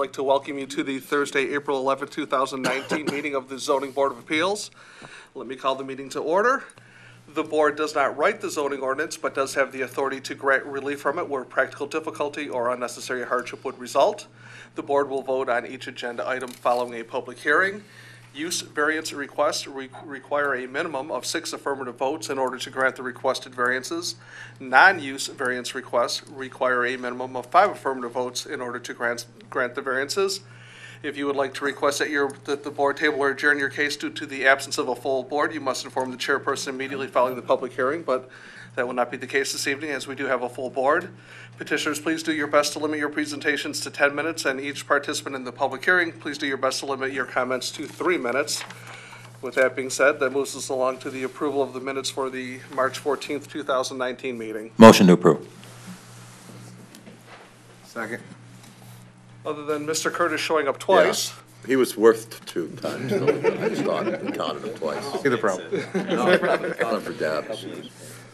like to welcome you to the Thursday, April 11, 2019 meeting of the Zoning Board of Appeals. Let me call the meeting to order. The board does not write the zoning ordinance, but does have the authority to grant relief from it where practical difficulty or unnecessary hardship would result. The board will vote on each agenda item following a public hearing. Use variance requests re- require a minimum of six affirmative votes in order to grant the requested variances. Non-use variance requests require a minimum of five affirmative votes in order to grant, grant the variances. If you would like to request that your, that the board table or adjourn your case due to the absence of a full board, you must inform the chairperson immediately following the public hearing, but that will not be the case this evening as we do have a full board. Petitioners, please do your best to limit your presentations to 10 minutes, and each participant in the public hearing, please do your best to limit your comments to three minutes. With that being said, that moves us along to the approval of the minutes for the March 14th, 2019 meeting. Motion to approve. Second. Other than Mr. Curtis showing up twice, He was worth two times, so I just thought, we counted him twice. See the problem. Counted for Debs.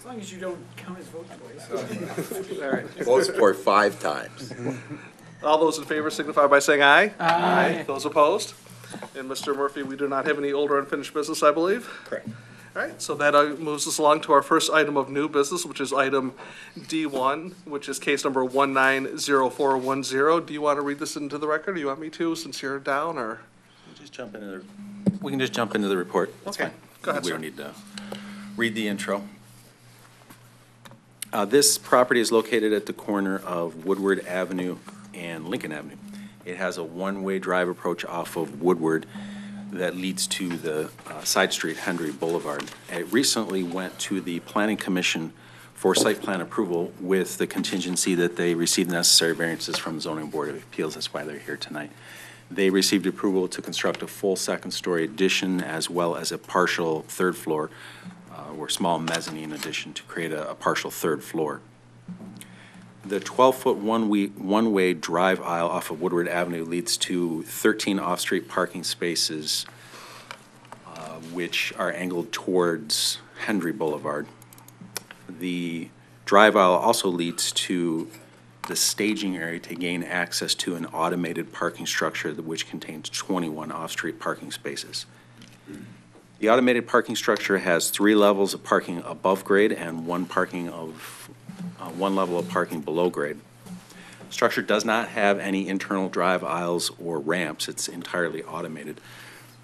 As long as you don't count his vote twice. all right. Votes for five times. All those in favor signify by saying aye. Aye. Those opposed? And Mr. Murphy, we do not have any older unfinished business, I believe? Correct. All right, so that uh, moves us along to our first item of new business, which is item D1, which is case number 190410. Do you want to read this into the record? Do you want me to, since you're down, or? Just jump into the, we can just jump into the report. That's Okay. fine. Go ahead, We sir. don't need to read the intro. Uh, This property is located at the corner of Woodward Avenue and Lincoln Avenue. It has a one-way drive approach off of Woodward that leads to the uh, side street, Hendrie Boulevard. It recently went to the Planning Commission for site plan approval with the contingency that they received necessary variances from the zoning board of appeals. That's why they're here tonight. They received approval to construct a full second-story addition as well as a partial third floor, uh, or small mezzanine addition to create a a partial third floor. The 12-foot one-way, drive aisle off of Woodward Avenue leads to 13 off-street parking spaces, uh, which are angled towards Hendrie Boulevard. The drive aisle also leads to the staging area to gain access to an automated parking structure which contains 21 off-street parking spaces. The automated parking structure has three levels of parking above grade and one parking of, uh, one level of parking below grade. The structure does not have any internal drive aisles or ramps. It's entirely automated.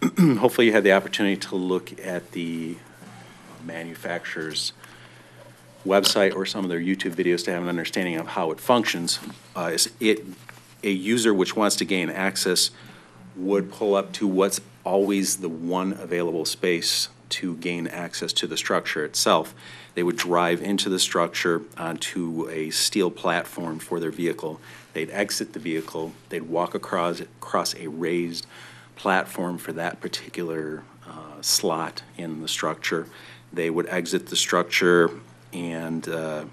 Hopefully, you had the opportunity to look at the manufacturer's website or some of their YouTube videos to have an understanding of how it functions. Uh, is it, a user which wants to gain access would pull up to what's always the one available space to gain access to the structure itself. They would drive into the structure onto a steel platform for their vehicle. They'd exit the vehicle, they'd walk across, across a raised platform for that particular uh, slot in the structure. They would exit the structure and uh,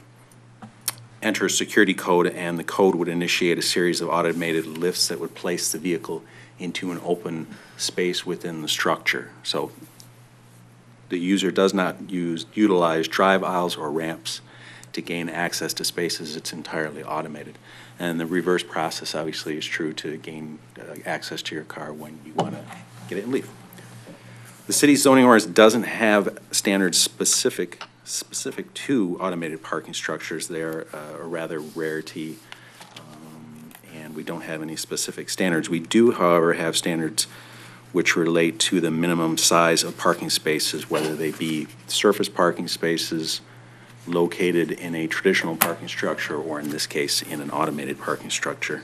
enter a security code, and the code would initiate a series of automated lifts that would place the vehicle into an open space within the structure. So the user does not use, utilize drive aisles or ramps to gain access to spaces. It's entirely automated. And the reverse process obviously is true to gain uh, access to your car when you want to get it and leave. The city's zoning ordinance doesn't have standards specific, specific to automated parking structures. They're uh, a rather rarity, we don't have any specific standards. We do, however, have standards which relate to the minimum size of parking spaces, whether they be surface parking spaces located in a traditional parking structure, or in this case, in an automated parking structure.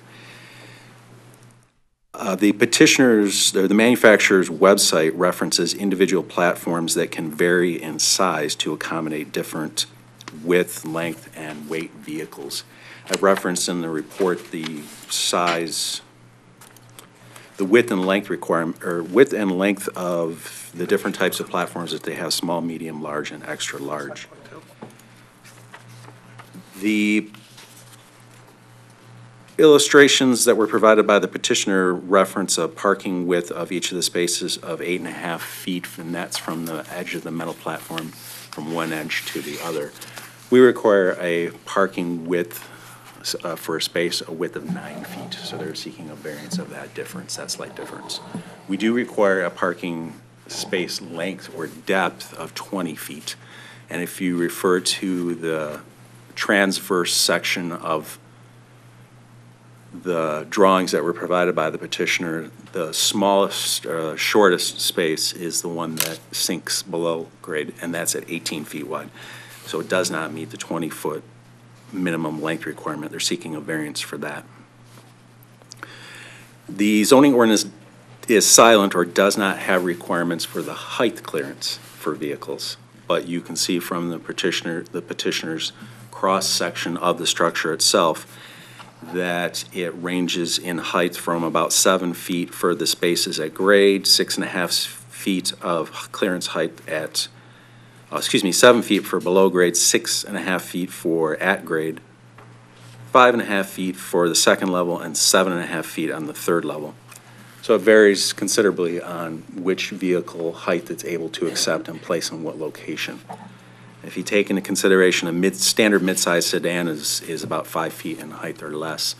Uh, The petitioner's, the manufacturer's website references individual platforms that can vary in size to accommodate different width, length, and weight vehicles. I referenced in the report the size, the width and length requirement, or width and length of the different types of platforms that they have, small, medium, large, and extra large. The illustrations that were provided by the petitioner reference a parking width of each of the spaces of eight and a half feet, and that's from the edge of the metal platform from one edge to the other. We require a parking width uh, for a space, a width of nine feet. So they're seeking a variance of that difference, that slight difference. We do require a parking space length or depth of 20 feet. And if you refer to the transverse section of the drawings that were provided by the petitioner, the smallest, uh, shortest space is the one that sinks below grade, and that's at 18 feet wide. So it does not meet the 20-foot minimum length requirement. They're seeking a variance for that. The zoning ordinance is silent or does not have requirements for the height clearance for vehicles. But you can see from the petitioner, the petitioner's cross-section of the structure itself that it ranges in height from about seven feet for the spaces at grade, six and a half feet of clearance height at, uh, excuse me, seven feet for below grade, six and a half feet for at grade, five and a half feet for the second level, and seven and a half feet on the third level. So it varies considerably on which vehicle height it's able to accept and place in what location. If you take into consideration a mid, standard mid-size sedan is, is about five feet in height or less.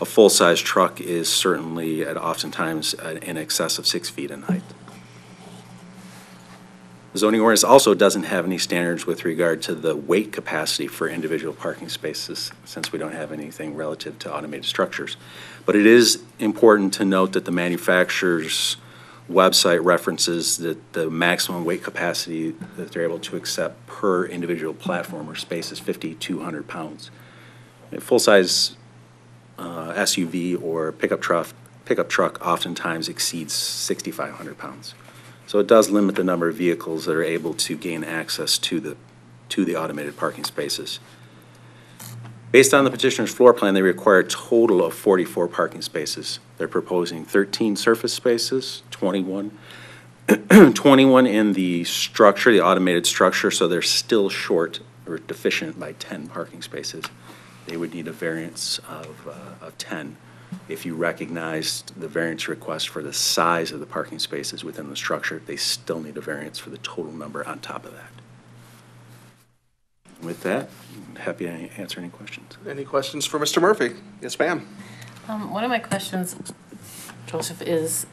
A full-size truck is certainly at oftentimes uh, in excess of six feet in height. Zoning ordinance also doesn't have any standards with regard to the weight capacity for individual parking spaces, since we don't have anything relative to automated structures. But it is important to note that the manufacturer's website references that the maximum weight capacity that they're able to accept per individual platform or space is 5,200 pounds. A full-size uh, SUV or pickup truck, pickup truck oftentimes exceeds 6,500 pounds. So it does limit the number of vehicles that are able to gain access to the, to the automated parking spaces. Based on the petitioner's floor plan, they require a total of 44 parking spaces. They're proposing 13 surface spaces, 21, 21 in the structure, the automated structure, so they're still short or deficient by 10 parking spaces. They would need a variance of, uh, of 10 if you recognized the variance request for the size of the parking spaces within the structure, they still need a variance for the total number on top of that. With that, I'm happy to answer any questions. Any questions for Mr. Murphy? Yes, ma'am. Um, One of my questions, Joseph, is,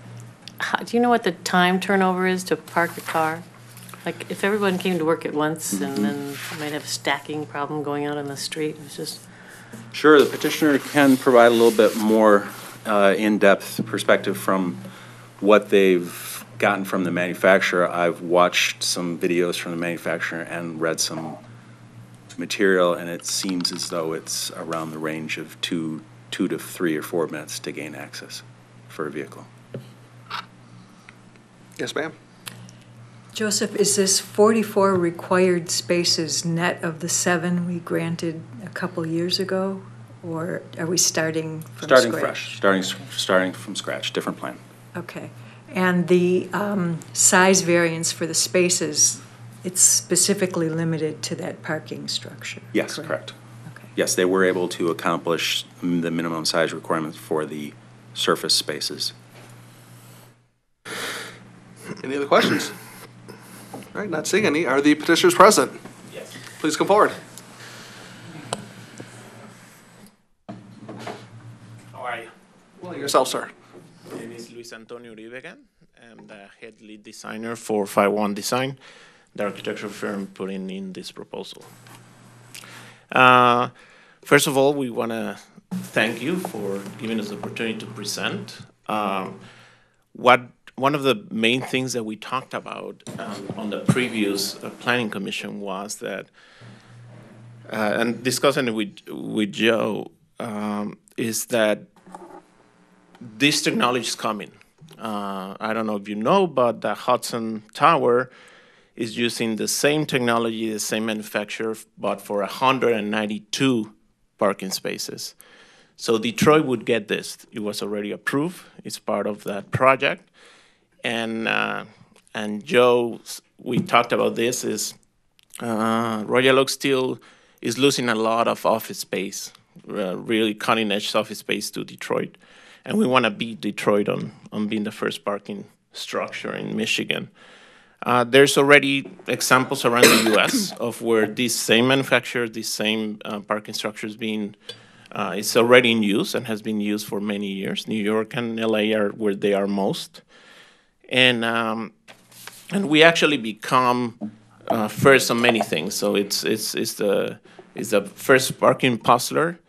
how- do you know what the time turnover is to park a car? Like, if everyone came to work at once and then you might have a stacking problem going out on the street, it's just, Sure, the petitioner can provide a little bit more uh, in-depth perspective from what they've gotten from the manufacturer. I've watched some videos from the manufacturer and read some material, and it seems as though it's around the range of two, two to three or four minutes to gain access for a vehicle. Yes, ma'am. Joseph, is this 44 required spaces net of the seven we granted a couple years ago? Or are we starting from scratch? Starting fresh, starting, starting from scratch, different plan. Okay. And the um, size variance for the spaces, it's specifically limited to that parking structure? Yes, correct. Okay. Yes, they were able to accomplish the minimum size requirements for the surface spaces. Any other questions? All right, not seeing any. Are the petitioners present? Yes. Please come forward. How are you? Well, yourself, sir. My name is Luis Antonio Uribe again. I'm the head lead designer for 51 Design, the architecture firm putting in this proposal. Uh, First of all, we want to thank you for giving us the opportunity to present. Um, What, one of the main things that we talked about um, on the previous uh, planning commission was that uh, and discussing it with with Joe um, is that this technology is coming. Uh, I don't know if you know, but the Hudson Tower is using the same technology, the same manufacturer, but for 192 parking spaces. So Detroit would get this. It was already approved. It's part of that project. And uh, and Joe, we talked about this. Is uh, Royal Oak Steel is losing a lot of office space, uh, really cutting edge office space to Detroit. And we want to beat Detroit on, on being the first parking structure in Michigan. Uh, there's already examples around the US of where these same manufacturers, these same uh, parking structures being Uh, it's already in use and has been used for many years. New York and LA are where they are most. And, um, and we actually become uh, first on many things. So it's, it's, it's, the, it's the first parking puzzler.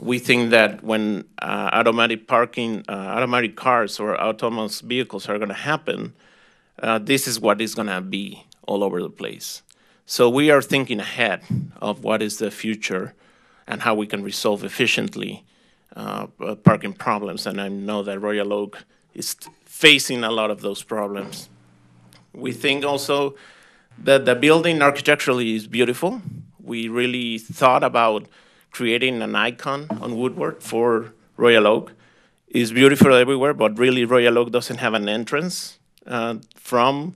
We think that when uh, automatic parking, uh, automatic cars or autonomous vehicles are going to happen, uh, this is what is going to be all over the place. So we are thinking ahead of what is the future and how we can resolve efficiently uh, uh, parking problems. And I know that Royal Oak is facing a lot of those problems. We think also that the building architecturally is beautiful. We really thought about creating an icon on Woodward for Royal Oak. It's beautiful everywhere, but really Royal Oak doesn't have an entrance uh, from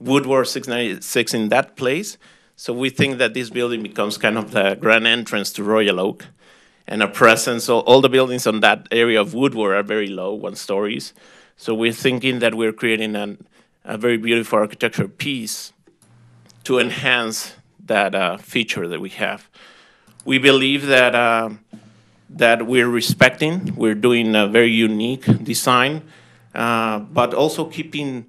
Woodward 696 in that place. So we think that this building becomes kind of the grand entrance to Royal Oak and a presence. So all the buildings on that area of Woodward are very low, one stories. So we're thinking that we're creating an, a very beautiful architecture piece to enhance that uh, feature that we have. We believe that uh, that we're respecting, we're doing a very unique design, uh, but also keeping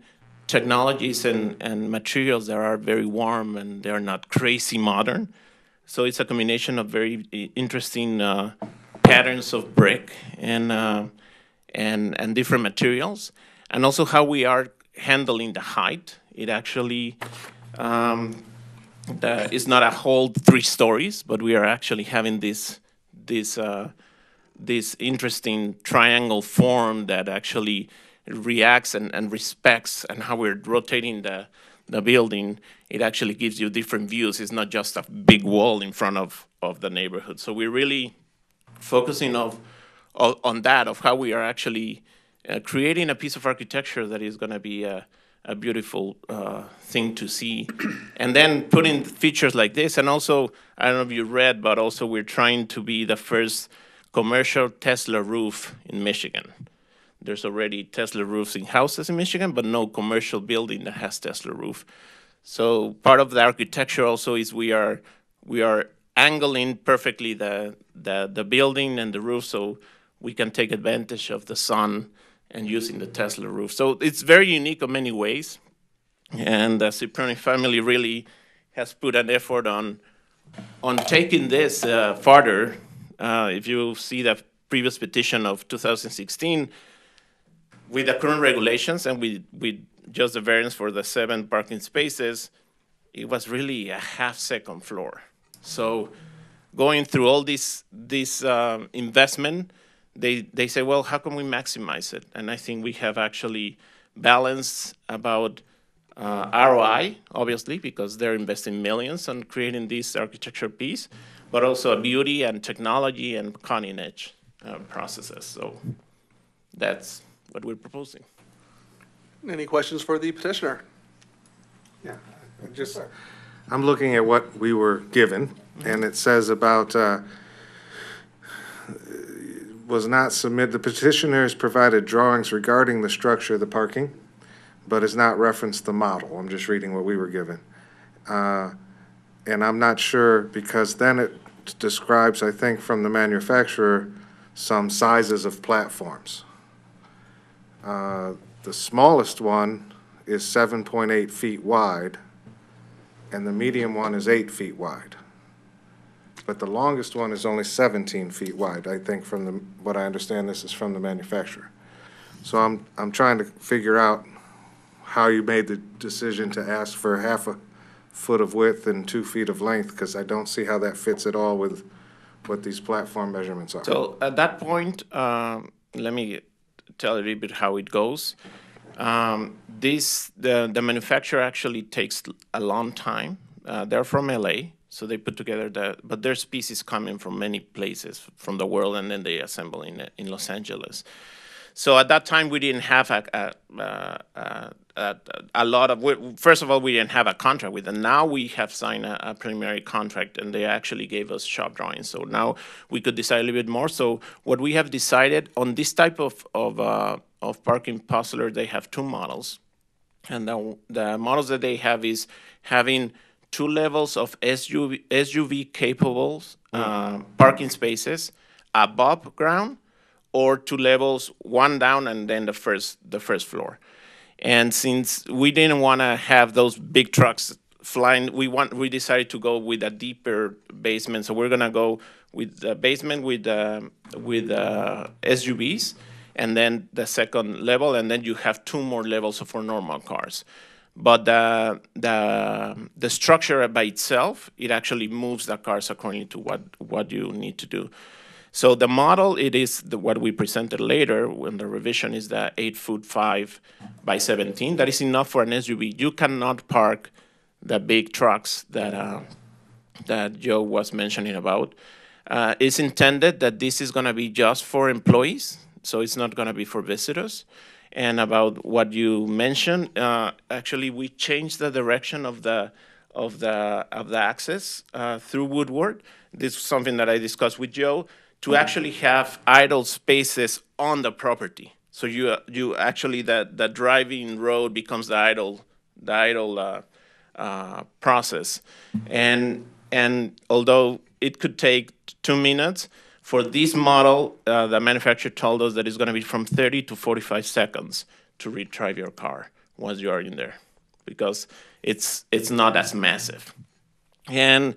technologies and, and materials that are very warm and they're not crazy modern. So it's a combination of very interesting uh, patterns of brick and, uh, and, and different materials, and also how we are handling the height. It actually um, the, it's not a whole three stories, but we are actually having this this uh, this interesting triangle form that actually reacts and, and respects and how we're rotating the the building. It actually gives you different views. It's not just a big wall in front of, of the neighborhood. So we're really focusing of on that of how we are actually uh, creating a piece of architecture that is going to be a, a beautiful uh, thing to see, and then putting features like this. And also, I don't know if you read, but also we're trying to be the first commercial Tesla roof in Michigan. There's already Tesla roofs in houses in Michigan, but no commercial building that has Tesla roof. So part of the architecture also is we are we are angling perfectly the the, the building and the roof so we can take advantage of the sun and using the Tesla roof. So it's very unique in many ways. And the Cipriani family really has put an effort on on taking this uh, farther. Uh, if you see the previous petition of 2016, with the current regulations and with, with just the variance for the seven parking spaces, it was really a half second floor. So going through all this, this um, investment, they, they say, well, how can we maximize it? And I think we have actually balanced about uh, ROI, obviously, because they're investing millions on creating this architecture piece, but also a beauty and technology and cutting edge uh, processes. So that's what we're proposing. Any questions for the petitioner? Yeah, I just, I'm looking at what we were given, and it says about, uh, was not submit, the petitioner has provided drawings regarding the structure of the parking, but has not referenced the model. I'm just reading what we were given. Uh, And I'm not sure, because then it describes, I think, from the manufacturer, some sizes of platforms. Uh, The smallest one is seven point eight feet wide, and the medium one is eight feet wide. But the longest one is only seventeen feet wide, I think from the, what I understand, this is from the manufacturer. So I'm, I'm trying to figure out how you made the decision to ask for half a foot of width and two feet of length, because I don't see how that fits at all with what these platform measurements are. So at that point, um, let me tell a little bit how it goes. Um, this the the manufacturer actually takes a long time. Uh, they're from LA, so they put together the but there's pieces coming from many places from the world, and then they assemble in in Los Angeles. So at that time, we didn't have a, a, a, a, a, lot of. First of all, we didn't have a contract with them. Now we have signed a, a preliminary contract, and they actually gave us shop drawings. So now we could decide a little bit more. So what we have decided on this type of of uh, of parking puzzler, they have two models, and the the models that they have is having two levels of SUV SUV capable uh, parking spaces above ground or two levels, one down and then the first, the first floor. And since we didn't want to have those big trucks flying, we want, we decided to go with a deeper basement. So we're gonna go with the basement with, um with uh, SUVs, and then the second level, and then you have two more levels for normal cars. But the, the, the structure by itself, it actually moves the cars according to what, what you need to do. So the model, it is the, what we presented later when the revision is the eight foot five by 17. That is enough for an SUV. You cannot park the big trucks that, uh, that Joe was mentioning about. Uh, it's intended that this is going to be just for employees, so it's not going to be for visitors. And about what you mentioned, uh, actually, we changed the direction of the of the of the access uh, through Woodward. This is something that I discussed with Joe to actually have idle spaces on the property. So you you actually that the driving road becomes the idle the idle uh, uh, process, and and although it could take two minutes. For this model, uh, the manufacturer told us that it's going to be from 30 to 45 seconds to retrieve your car once you are in there, because it's it's not as massive. And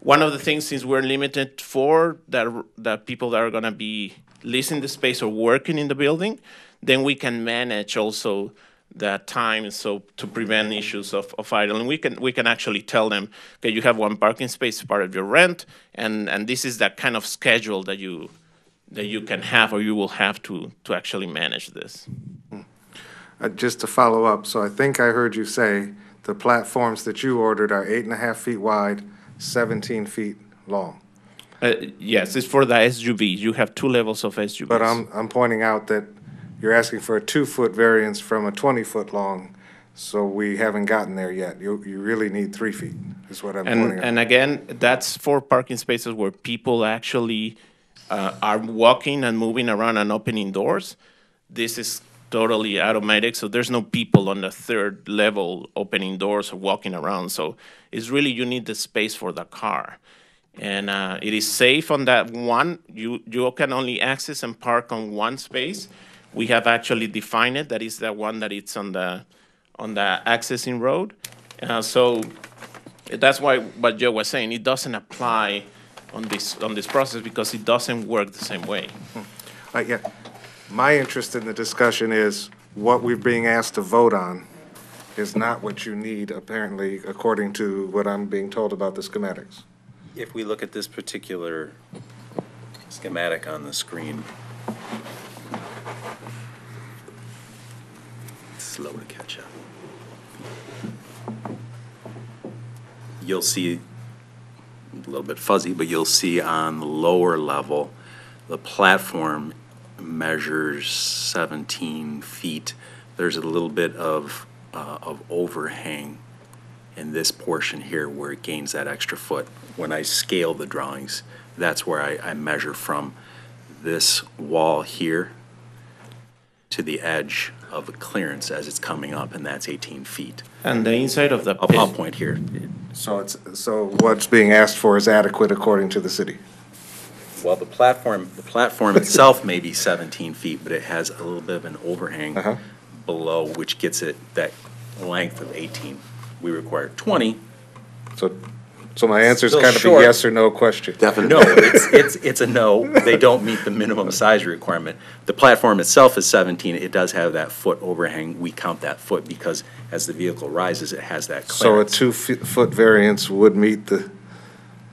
one of the things, since we're limited for the, the people that are going to be leasing the space or working in the building, then we can manage also the time so to prevent issues of, of idling. We can we can actually tell them, okay, you have one parking space part of your rent, and, and this is that kind of schedule that you that you can have or you will have to to actually manage this. Uh, Just to follow up, so I think I heard you say the platforms that you ordered are eight and a half feet wide, 17 feet long. Uh, yes, it's for the SUV. You have two levels of SUVs. But I'm, I'm pointing out that you're asking for a two-foot variance from a 20-foot long, so we haven't gotten there yet. You, you really need three feet, is what I'm And, pointing out. and again, that's for parking spaces where people actually uh, are walking and moving around and opening doors. This is totally automatic, so there's no people on the third level opening doors or walking around. So it's really, you need the space for the car. And uh, it is safe on that one. You, you can only access and park on one space. We have actually defined it, that is the one that it's on the, on the accessing road. Uh, So that's why what Joe was saying, it doesn't apply on this, on this process because it doesn't work the same way. Uh, yeah, my interest in the discussion is what we're being asked to vote on is not what you need, apparently, according to what I'm being told about the schematics. If we look at this particular schematic on the screen, slow to catch up. You'll see, a little bit fuzzy, but you'll see on the lower level, the platform measures 17 feet. There's a little bit of, uh, of overhang in this portion here where it gains that extra foot. When I scale the drawings, that's where I, I measure from this wall here to the edge of the clearance as it's coming up, and that's 18 feet. And the inside of the I'll, I'll point here. So it's, so what's being asked for is adequate according to the city. Well, the platform, the platform itself may be 17 feet, but it has a little bit of an overhang Uh-huh. below, which gets it that length of 18. We require 20. So, so my answer is Still kind of a yes or no question. Definitely. No, it's, it's, it's a no. They don't meet the minimum size requirement. The platform itself is 17. It does have that foot overhang. We count that foot because as the vehicle rises, it has that So a clearance. two-foot variance would meet the,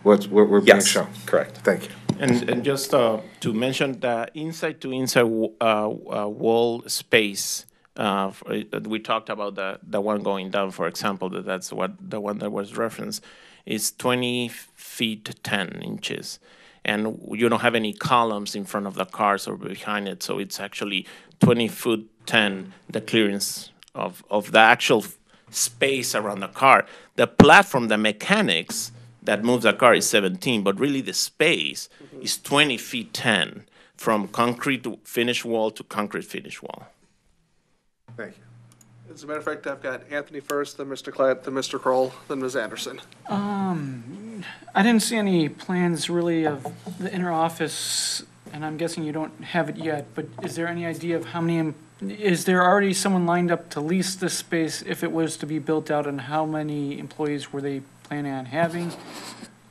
what's, what we're being Yes, shown? correct. Thank you. And, and just uh, to mention the inside to inside w- uh, uh, wall space, uh, f- uh, we talked about the, the one going down, for example, that that's what the one that was referenced is 20 feet 10 inches. And you don't have any columns in front of the cars or behind it, so it's actually 20 foot 10, the clearance of, of the actual space around the car. The platform, the mechanics, that moves the car is 17, but really the space is 20 feet 10 from concrete finish wall to concrete finish wall. Thank you. As a matter of fact, I've got Anthony first, then Mr. Clatt, then Mr. Kroll, then Ms. Anderson. Um, I didn't see any plans really of the inner office and I'm guessing you don't have it yet, but is there any idea of how many, em- is there already someone lined up to lease this space if it was to be built out, and how many employees were they planning on having?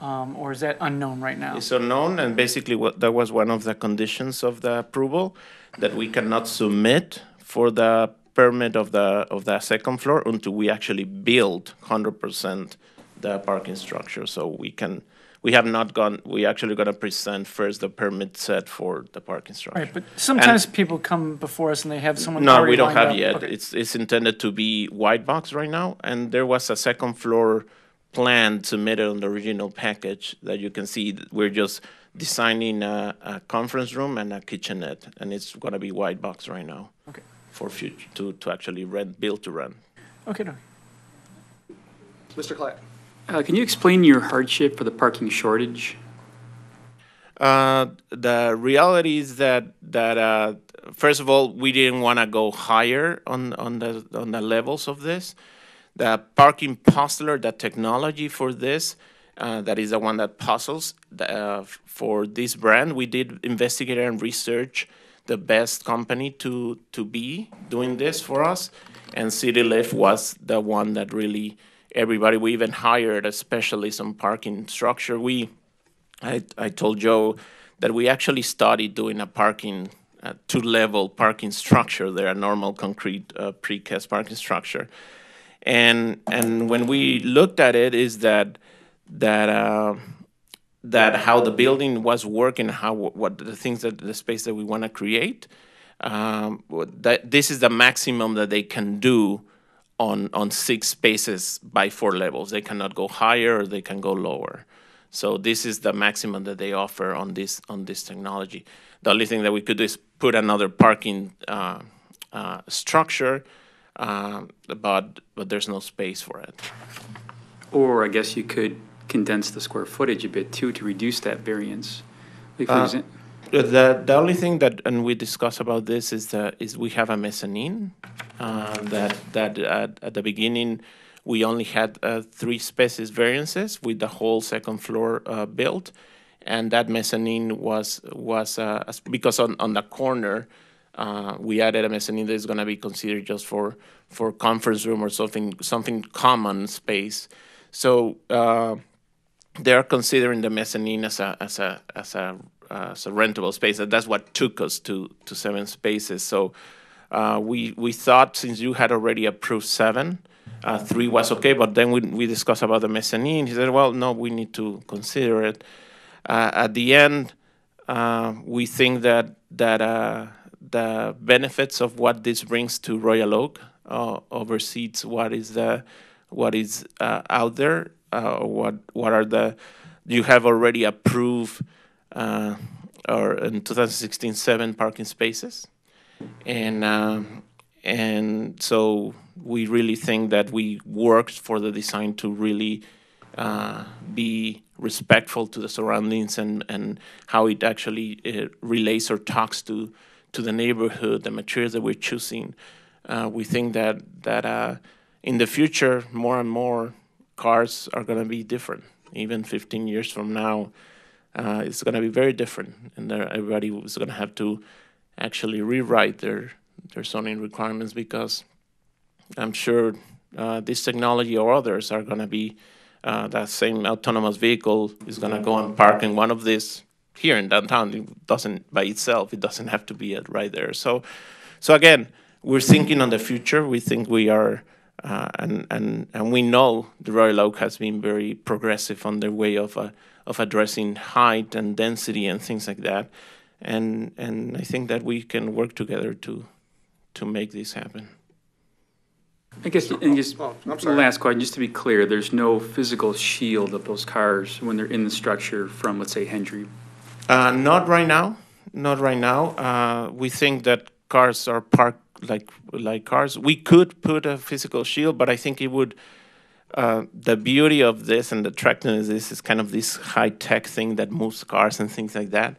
Um, or is that unknown right now? It's unknown, and basically what, that was one of the conditions of the approval, that we cannot submit for the permit of the, of the second floor until we actually build hundred percent the parking structure. So we can, we have not gone, we actually gonna present first the permit set for the parking structure. Right, but sometimes people come before us and they have someone No, already we don't lined have up. yet. Okay. It's, it's intended to be white box right now, and there was a second floor plan submitted on the original package that you can see. that We're just designing a, a conference room and a kitchenette, and it's gonna be white box right now. Okay. For future, to, to actually rent, build to rent. Okay, no. Mr. Clayton? Uh, Can you explain your hardship for the parking shortage? Uh, the reality is that that uh, first of all, we didn't want to go higher on on the on the levels of this. The parking puzzler, the technology for this, uh, that is the one that puzzles the, uh, for this brand. We did investigate and research the best company to to be doing this for us, and City Lift was the one that really everybody. We even hired a specialist on parking structure. We I, I told Joe that we actually studied doing a parking, uh, two-level parking structure there, a normal concrete uh, precast parking structure. And, and when we looked at it, is that, that, uh, that how the building was working, how, what the things that, the space that we want to create, um, that this is the maximum that they can do on, on six spaces by four levels. They cannot go higher or they can go lower. So this is the maximum that they offer on this on this technology. The only thing that we could do is put another parking uh, uh, structure, uh, but but there's no space for it. Or I guess you could condense the square footage a bit too to reduce that variance. Like, for Uh, The the only thing that and we discuss about this is that is we have a mezzanine uh, that that at, at the beginning we only had uh, three spaces variances with the whole second floor uh, built, and that mezzanine was was uh, as- because on on the corner. Uh, we added a mezzanine that is going to be considered just for for conference room or something something common space. So uh, they are considering the mezzanine as a as a as a uh, as a rentable space, and that's what took us to to seven spaces. So uh, we we thought since you had already approved seven, uh, three was okay. But then we we discussed about the mezzanine. He said, well, no, we need to consider it. Uh, at the end, uh, we think that that uh, the benefits of what this brings to Royal Oak oversees what is the what is out there. Uh, what what are the you have already approved uh, or in 2016 seven parking spaces, and um, and so we really think that we worked for the design to really uh, be respectful to the surroundings and, and how it actually uh, relates or talks to to the neighborhood, the materials that we're choosing. Uh, we think that that uh, in the future, more and more cars are going to be different. Even 15 years from now, uh, it's going to be very different, and everybody is going to have to actually rewrite their their zoning requirements because I'm sure uh, this technology or others are going to be uh, that same autonomous vehicle is going to go and park in one of these here in downtown. It doesn't by itself. It doesn't have to be right there. So, so again, we're thinking on the future. We think we are, uh, and and and we know the Royal Oak has been very progressive on their way of uh, of addressing height and density and things like that. And and I think that we can work together to to make this happen. I guess, and just, Oh, I'm sorry. last question, just to be clear, there's no physical shield of those cars when they're in the structure from, let's say, Hendrie. Uh, not right now. Not right now. Uh, we think that cars are parked like like cars. We could put a physical shield, but I think it would. Uh, the beauty of this and the attractiveness is this is kind of this high tech thing that moves cars and things like that.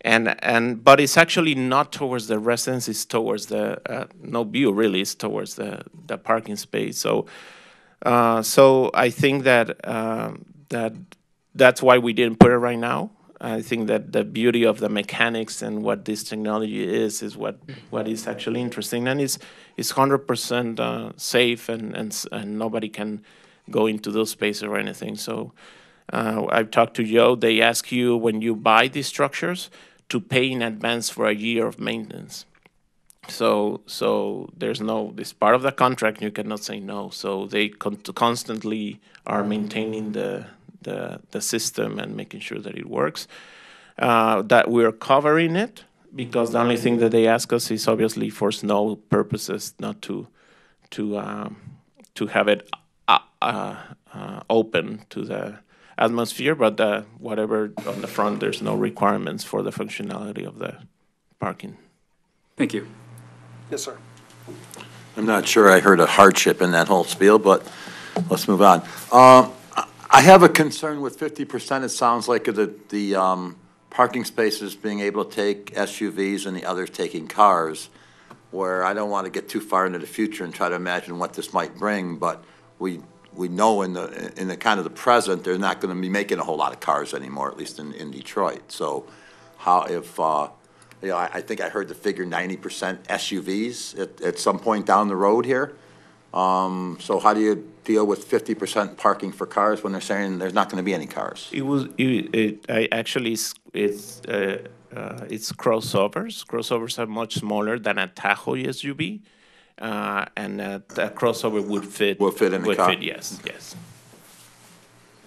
And and but it's actually not towards the residence. It's towards the uh, no view really. It's towards the the parking space. So. Uh, so I think that um, that that's why we didn't put it right now. I think that the beauty of the mechanics and what this technology is is what what is actually interesting, and it's it's hundred percent uh, safe, and, and and nobody can go into those spaces or anything. So uh, I've talked to Joe. They ask you when you buy these structures to pay in advance for a year of maintenance. So, so there's no, this part of the contract, you cannot say no. So they con- constantly are maintaining the, the, the system and making sure that it works. Uh, that we're covering it because the only thing that they ask us is obviously for snow purposes, not to, to, um, to have it uh, uh, uh, open to the atmosphere, but uh, whatever on the front, there's no requirements for the functionality of the parking. Thank you. Yes, sir. I'm not sure I heard a hardship in that whole spiel, but let's move on. Um, I- have a concern with fifty percent, it sounds like the, the, um, parking spaces being able to take SUVs and the others taking cars, where I don't want to get too far into the future and try to imagine what this might bring, but we, we know in the, in the kind of the present, they're not going to be making a whole lot of cars anymore, at least in, in Detroit. So how, if, uh, you know, I, I think I heard the figure ninety percent SUVs at, at some point down the road here. Um, so how do you deal with fifty percent parking for cars when they're saying there's not gonna be any cars? It was, it, it I actually, it's, it's, uh, uh, it's crossovers. Crossovers are much smaller than a Tahoe SUV. Uh, and uh, a crossover would fit. Will fit in the would car? fit, yes, yes.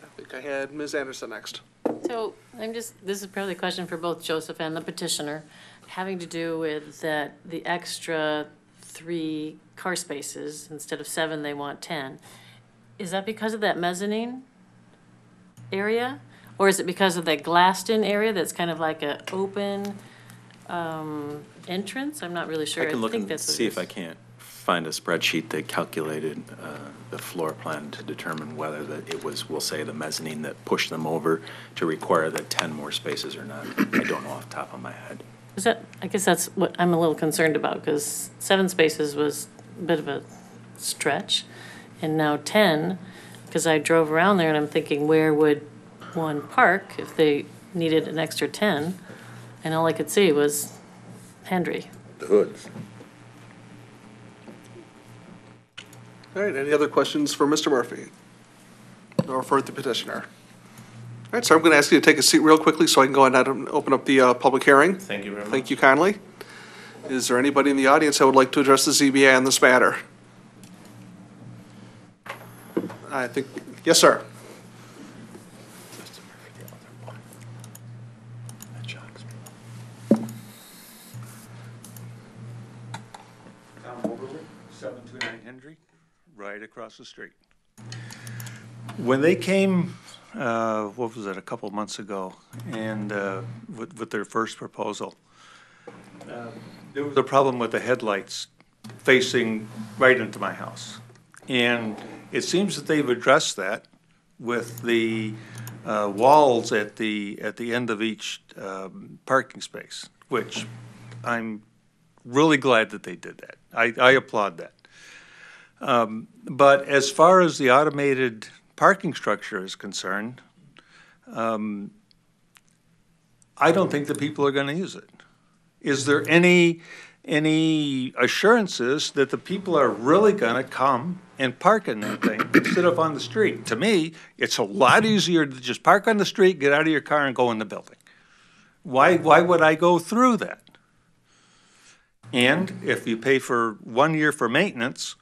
I think I had Ms. Anderson next. So I'm just, this is probably a question for both Joseph and the petitioner, having to do with that, the extra three car spaces, instead of seven, they want 10. Is that because of that mezzanine area? Or is it because of that glassed-in area that's kind of like a open um, entrance? I'm not really sure. I can look think and that's what it see if is. I can't find a spreadsheet that calculated uh, the floor plan to determine whether that it was, we'll say, the mezzanine that pushed them over to require the 10 more spaces or not. I don't know off the top of my head. Is that, I guess that's what I'm a little concerned about, because seven spaces was a bit of a stretch, and now 10, because I drove around there and I'm thinking, where would one park if they needed an extra 10? And all I could see was Hendrie. The hoods. All right, any other questions for Mr. Murphy? Or for the petitioner? All right, so I'm going to ask you to take a seat real quickly so I can go ahead and open up the uh, public hearing. Thank you very much. Thank you kindly. Is there anybody in the audience that would like to address the ZBA on this matter? I think, yes, sir. Tom Oberly, 729 Hendrie, right across the street. When they came, uh, what was it, a couple months ago, and uh, with with their first proposal, uh, there was a problem with the headlights facing right into my house. And it seems that they've addressed that with the uh, walls at the, at the end of each um, parking space, which I'm really glad that they did that. I, I applaud that. Um, But as far as the automated parking structure is concerned, um, I don't think the people are gonna use it. Is there any, any assurances that the people are really gonna come and park in that thing instead of on the street? To me, it's a lot easier to just park on the street, get out of your car and go in the building. Why, why would I go through that? And if you pay for one year for maintenance,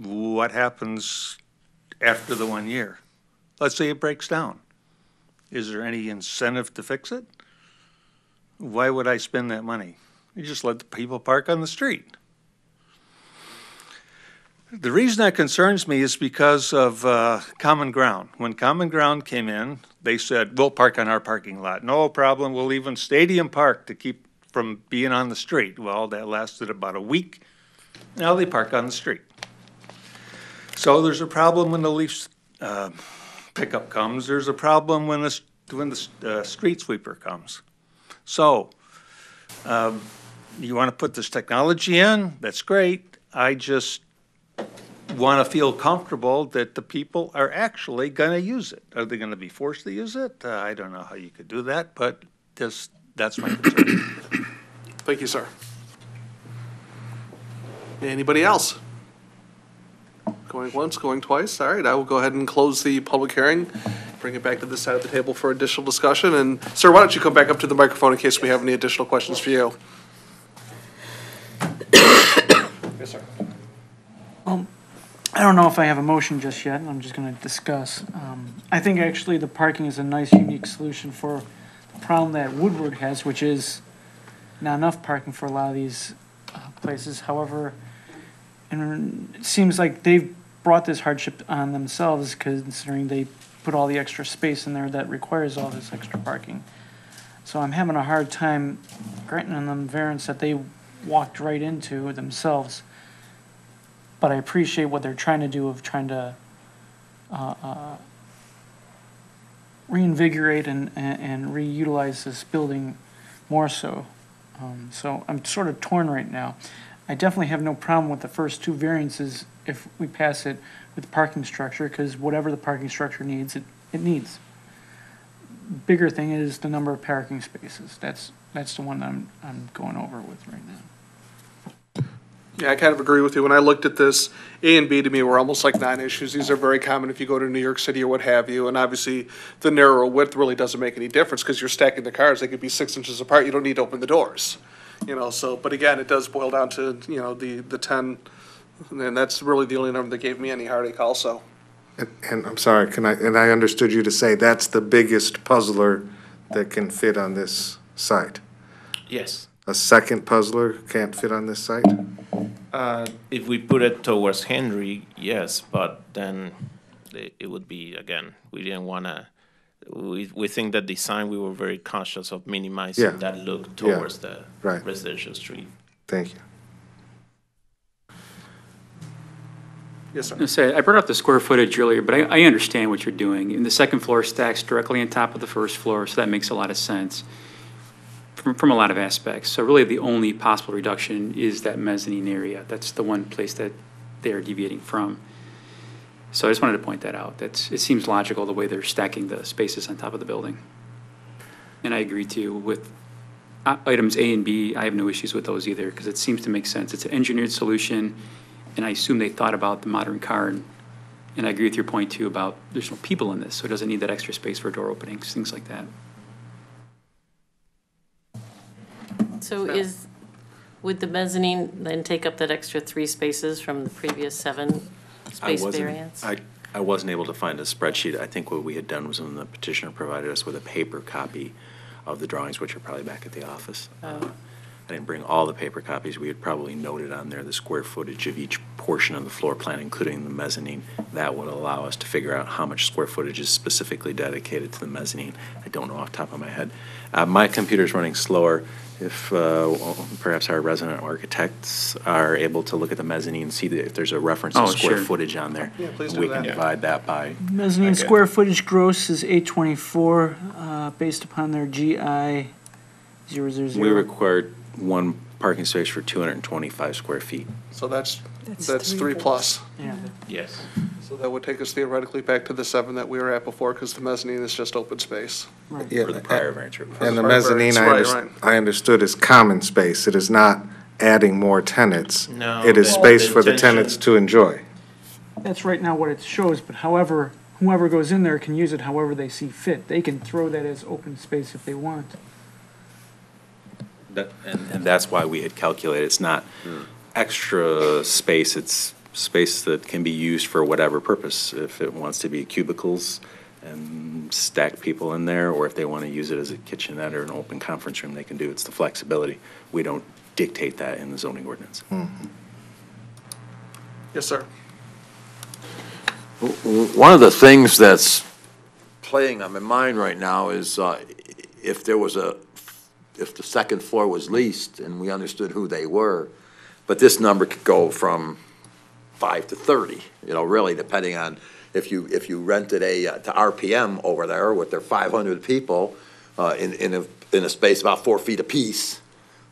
what happens after the one year? Let's say it breaks down. Is there any incentive to fix it? Why would I spend that money? You just let the people park on the street. The reason that concerns me is because of uh, Common Ground. When Common Ground came in, they said, we'll park on our parking lot. No problem, we'll even Stadium Park to keep from being on the street. Well, that lasted about a week. Now they park on the street. So there's a problem when the leaf uh, pickup comes. There's a problem when the, when the uh, street sweeper comes. So, um, you want to put this technology in, that's great. I just want to feel comfortable that the people are actually going to use it. Are they going to be forced to use it? Uh, I don't know how you could do that, but just, that's my concern. Thank you, sir. Anybody else? Going once, going twice? All right, I will go ahead and close the public hearing, bring it back to this side of the table for additional discussion. And sir, why don't you come back up to the microphone in case we have any additional questions for you? Yes, sir. Um, I don't know if I have a motion just yet, I'm just gonna discuss. Um, I think actually the parking is a nice unique solution for the problem that Woodward has, which is not enough parking for a lot of these uh, places. However, and it seems like they've brought this hardship on themselves considering they put all the extra space in there that requires all this extra parking. So I'm having a hard time granting them variance that they walked right into themselves. But I appreciate what they're trying to do of trying to uh, uh, reinvigorate and, and and reutilize this building more so. Um, So I'm sort of torn right now. I definitely have no problem with the first two variances if we pass it with the parking structure, because whatever the parking structure needs, it, it needs. Bigger thing is the number of parking spaces. That's, that's the one I'm, I'm going over with right now. Yeah, I kind of agree with you. When I looked at this, A and B to me were almost like non-issues. These are very common if you go to New York City or what have you. And obviously, the narrower width really doesn't make any difference because you're stacking the cars. They could be six inches apart. You don't need to open the doors. You know, so, but again, it does boil down to, you know, the, the ten, and that's really the only number that gave me any heartache also. And, and I'm sorry, can I, and I understood you to say that's the biggest puzzler that can fit on this site? Yes. A second puzzler can't fit on this site? Uh, If we put it towards Hendrie, yes, but then it it would be, again, we didn't want to, we, we think that design, we were very conscious of Yeah. minimizing that look towards the Right. residential street. Thank you. Yes, sir. I say, I brought up the square footage earlier, but I, I understand what you're doing. And the second floor stacks directly on top of the first floor, so that makes a lot of sense from, from a lot of aspects. So really, the only possible reduction is that mezzanine area. That's the one place that they're deviating from. So I just wanted to point that out. That's, it seems logical the way they're stacking the spaces on top of the building. And I agree too with uh, items A and B, I have no issues with those either, because it seems to make sense. It's an engineered solution, and I assume they thought about the modern car. And and I agree with your point too about there's no people in this, so it doesn't need that extra space for door openings, things like that. So is, would the mezzanine then take up that extra three spaces from the previous seven I space wasn't- variance? I, I wasn't able to find a spreadsheet. I think what we had done was when the petitioner provided us with a paper copy of the drawings, which are probably back at the office. Uh, I didn't bring all the paper copies. We had probably noted on there the square footage of each portion of the floor plan, including the mezzanine. That would allow us to figure out how much square footage is specifically dedicated to the mezzanine. I don't know off the top of my head. Uh, My computer's running slower. If uh, perhaps our resident architects are able to look at the mezzanine, and see that if there's a reference to Oh, square sure. footage on there. Yeah, please do We that. can Yeah. divide that by. Mezzanine Okay. square footage gross is eight twenty-four, uh, based upon their GI zero zero zero. We required one parking space for 225 square feet. So that's, That's that's three three plus. Yeah, Yes. So that would take us theoretically back to the seven that we were at before because the mezzanine is just open space. For the prior variance request. And the mezzanine, I right, underst- right. I understood is common space. It is not adding more tenants. No, It is the- space the for the tenants to enjoy. that's right now what it shows, but however, whoever goes in there can use it however they see fit. They can throw that as open space if they want. That- And, and that's why we had calculated, it's not hmm. extra space, it's space that can be used for whatever purpose. If it wants to be cubicles and stack people in there, or if they want to use it as a kitchenette or an open conference room, they can do. it. It's the flexibility. We don't dictate that in the zoning ordinance. Yes, sir. One of the things that's playing on my mind right now is uh, if there was a, if the second floor was leased and we understood who they were, but this number could go from five to 30, you know, really depending on if you, if you rented a, uh, to RPM over there with their 500 people uh, in, in a, in a space about four feet apiece,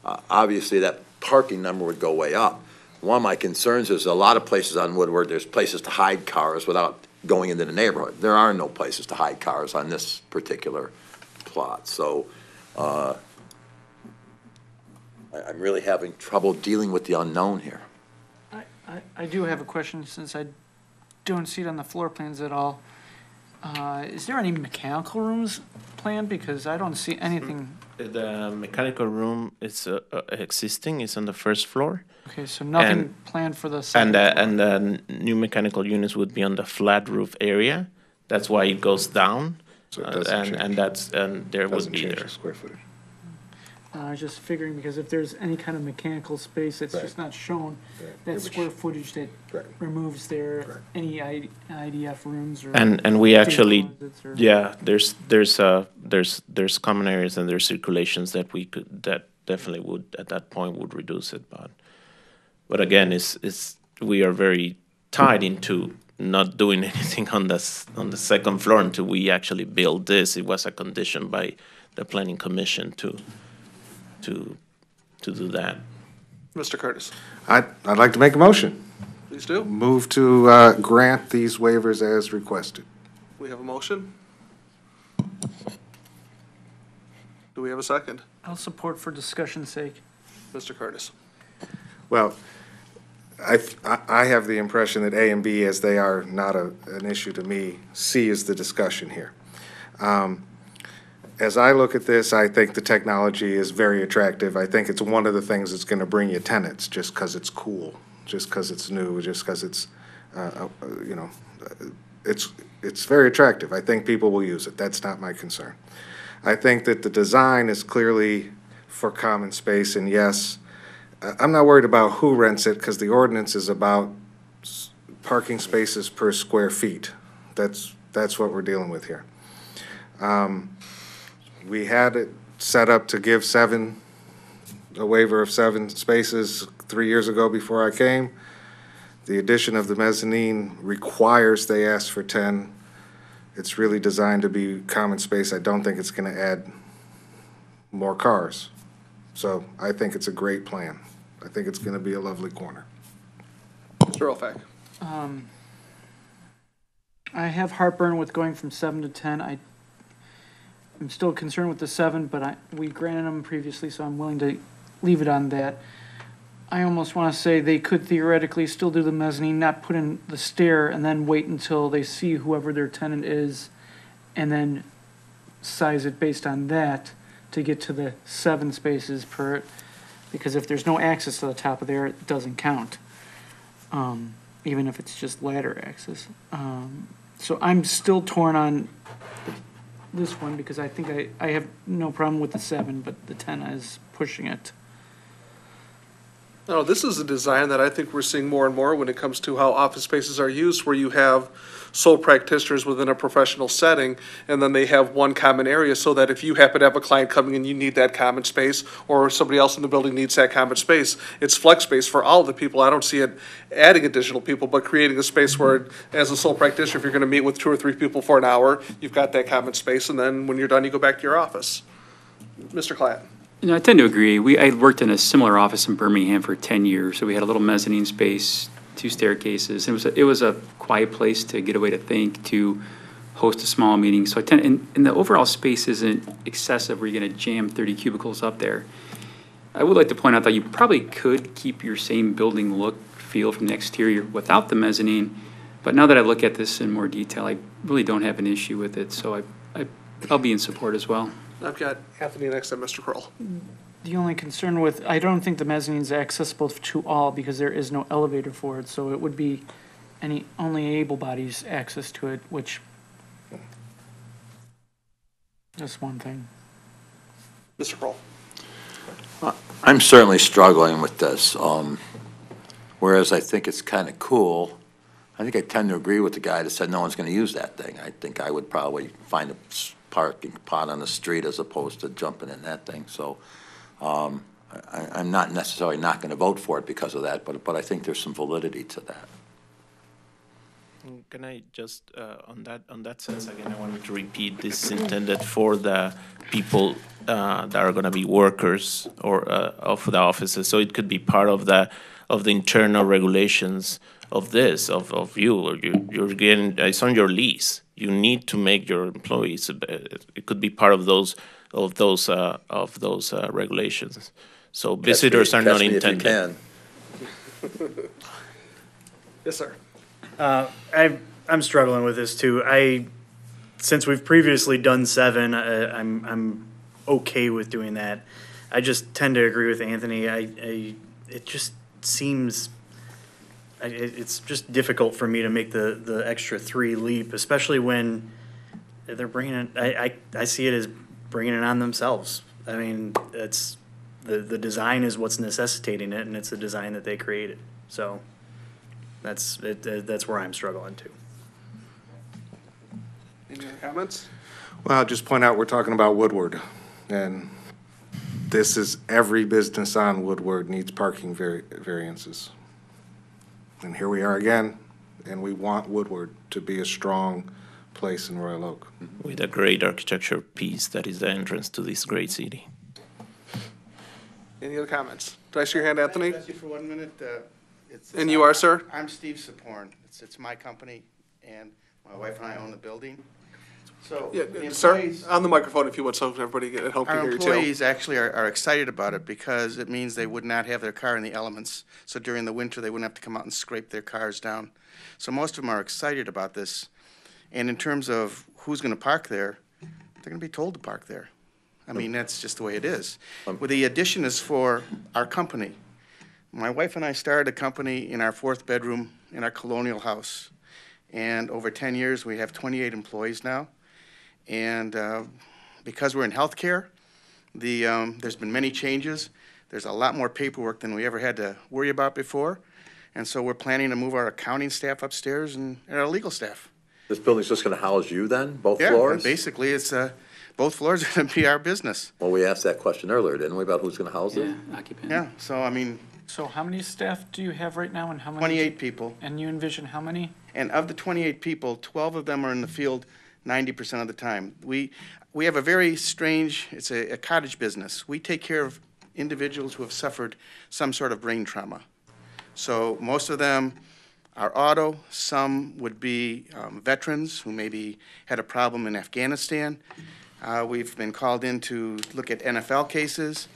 uh, obviously that parking number would go way up. one of my concerns is a lot of places on Woodward, there's places to hide cars without going into the neighborhood. There are no places to hide cars on this particular plot, so, uh, I, I'm really having trouble dealing with the unknown here. I, I, I do have a question since I don't see it on the floor plans at all. Uh, is there any mechanical rooms planned? Because I don't see anything. The mechanical room is uh, uh, existing, is on the first floor. Okay, so nothing And- planned for the And, second uh, floor. and the n- new mechanical units would be on the flat roof area. That's why it goes down. So it Uh, doesn't And, change. and that's, and there would Doesn't be change there. the square footage. Uh, I was just figuring, because if there's any kind of mechanical space that's just not shown, that square footage that Right. removes there, any I- IDF rooms or. And, and we actually, closets or- yeah, there's, there's, uh, there's, there's common areas and there's circulations that we could, that definitely would, at that point, would reduce it, but, but again, it's, it's, we are very tied into not doing anything on the, s- on the second floor until we actually build this. It was a condition by the planning commission to, to, to do that. Mr. Curtis, I'd, I'd like to make a motion. please do. Move to uh, grant these waivers as requested. We have a motion. Do we have a second? I'll support for discussion's sake. Mr. Curtis? Well, I, I- I have the impression that A and B, as they are not a, an issue to me, C is the discussion here. Um, As I look at this, I think the technology is very attractive. I think it's one of the things that's gonna bring you tenants, just because it's cool, just because it's new, just because it's, uh, uh, you know, uh, it's, it's very attractive. I think people will use it. That's not my concern. I think that the design is clearly for common space, and yes, I- I'm not worried about who rents it, because the ordinance is about parking spaces per square feet. That's, that's what we're dealing with here. Um, We had it set up to give seven, a waiver of seven spaces three years ago before I came. The addition of the mezzanine requires they ask for ten. It's really designed to be common space. I don't think it's gonna add more cars. So I think it's a great plan. I think it's gonna be a lovely corner. Mr. Elfak? Um, I have heartburn with going from seven to ten. I, I'm still concerned with the seven, but I, we granted them previously, so I'm willing to leave it on that. I almost want to say they could theoretically still do the mezzanine, not put in the stair, and then wait until they see whoever their tenant is, and then size it based on that to get to the seven spaces per, because if there's no access to the top of there, it doesn't count. Um, even if it's just ladder access. Um, so I'm still torn on this one because I think I, I have no problem with the seven, but the ten is pushing it. No, this is a design that I think we're seeing more and more when it comes to how office spaces are used, where you have sole practitioners within a professional setting, and then they have one common area, so that if you happen to have a client coming in, you need that common space, or somebody else in the building needs that common space, it's flex space for all the people. I don't see it adding additional people, but creating a space where, as a sole practitioner, if you're gonna meet with two or three people for an hour, you've got that common space, and then when you're done, you go back to your office. Mr. Clatton? You know, I tend to agree. We, I worked in a similar office in Birmingham for ten years, so we had a little mezzanine space, two staircases. It was, a- it was a quiet place to get away to think, to host a small meeting. So I tend, and, and the overall space isn't excessive where you're gonna jam thirty cubicles up there. I would like to point out that you probably could keep your same building look, feel from the exterior without the mezzanine. But now that I look at this in more detail, I really don't have an issue with it, so I, I, I'll be in support as well. I've got Anthony next and Mr. Kroll. The only concern with, I don't think the mezzanine is accessible to all because there is no elevator for it, so it would be any, only able bodies access to it, which that's one thing. Mr. Kroll? I'm certainly struggling with this, um, whereas I think it's kind of cool. I think I tend to agree with the guy that said no one's gonna use that thing. I think I would probably find a s- parking spot on the street as opposed to jumping in that thing, so, um, I, I'm not necessarily not gonna vote for it because of that, but, but I think there's some validity to that. Can I just, uh, on that, on that sense, again, I wanted to repeat, this is intended for the people uh, that are going to be workers or uh, of the offices. So it could be part of the, of the internal regulations of this, of, of you, or you, you're getting, it's on your lease. You need to make your employees, uh, it could be part of those, of those, uh, of those uh, regulations. So visitors are not Catch me if you intended. can. Yes, sir. Uh, I, I'm struggling with this too. I, since we've previously done seven, I, I'm, I'm okay with doing that. I just tend to agree with Anthony. I, I, it just seems, I, it, it's just difficult for me to make the, the extra three leap, especially when they're bringing it, I, I, I see it as bringing it on themselves. I mean, it's, the, the design is what's necessitating it and it's the design that they created. So. That's, it, that's where I'm struggling too. Any other comments? Well, I'll just point out, we're talking about Woodward, and this is, every business on Woodward needs parking vari- variances. And here we are again, and we want Woodward to be a strong place in Royal Oak. with a great architecture piece that is the entrance to this great city. Any other comments? Did I see your hand, Anthony? Can I ask you for one minute? Uh, it's- And you are, sir? I'm Steve Saporn. It's, it's my company, and my wife and I own the building. So Yeah, the sir, employees, on the microphone if you would, so everybody at home can our hear you too. employees actually are, are excited about it because it means they would not have their car in the elements. So during the winter, they wouldn't have to come out and scrape their cars down. So most of them are excited about this. And in terms of who's gonna park there, they're gonna be told to park there. I mean, that's just the way it is. Um, well, the addition is for our company. My wife and I started a company in our fourth bedroom in our colonial house. And over 10 years, we have 28 employees now. And uh, because we're in healthcare, the, um, there's been many changes. There's a lot more paperwork than we ever had to worry about before. And so we're planning to move our accounting staff upstairs and and our legal staff. This building's just gonna house you then, both Yeah, and floors? basically, it's, uh, both floors are going to be our business. Well, we asked that question earlier, didn't we, about who's gonna house it? Yeah, occupant. Yeah, so I mean, So how many staff do you have right now and how many? 28 people. And you envision how many? And of the 28 people, 12 of them are in the field 90% of the time. We, we have a very strange, it's a, a cottage business. We take care of individuals who have suffered some sort of brain trauma. So most of them are auto, some would be um, veterans who maybe had a problem in Afghanistan. Uh, We've been called in to look at NFL cases,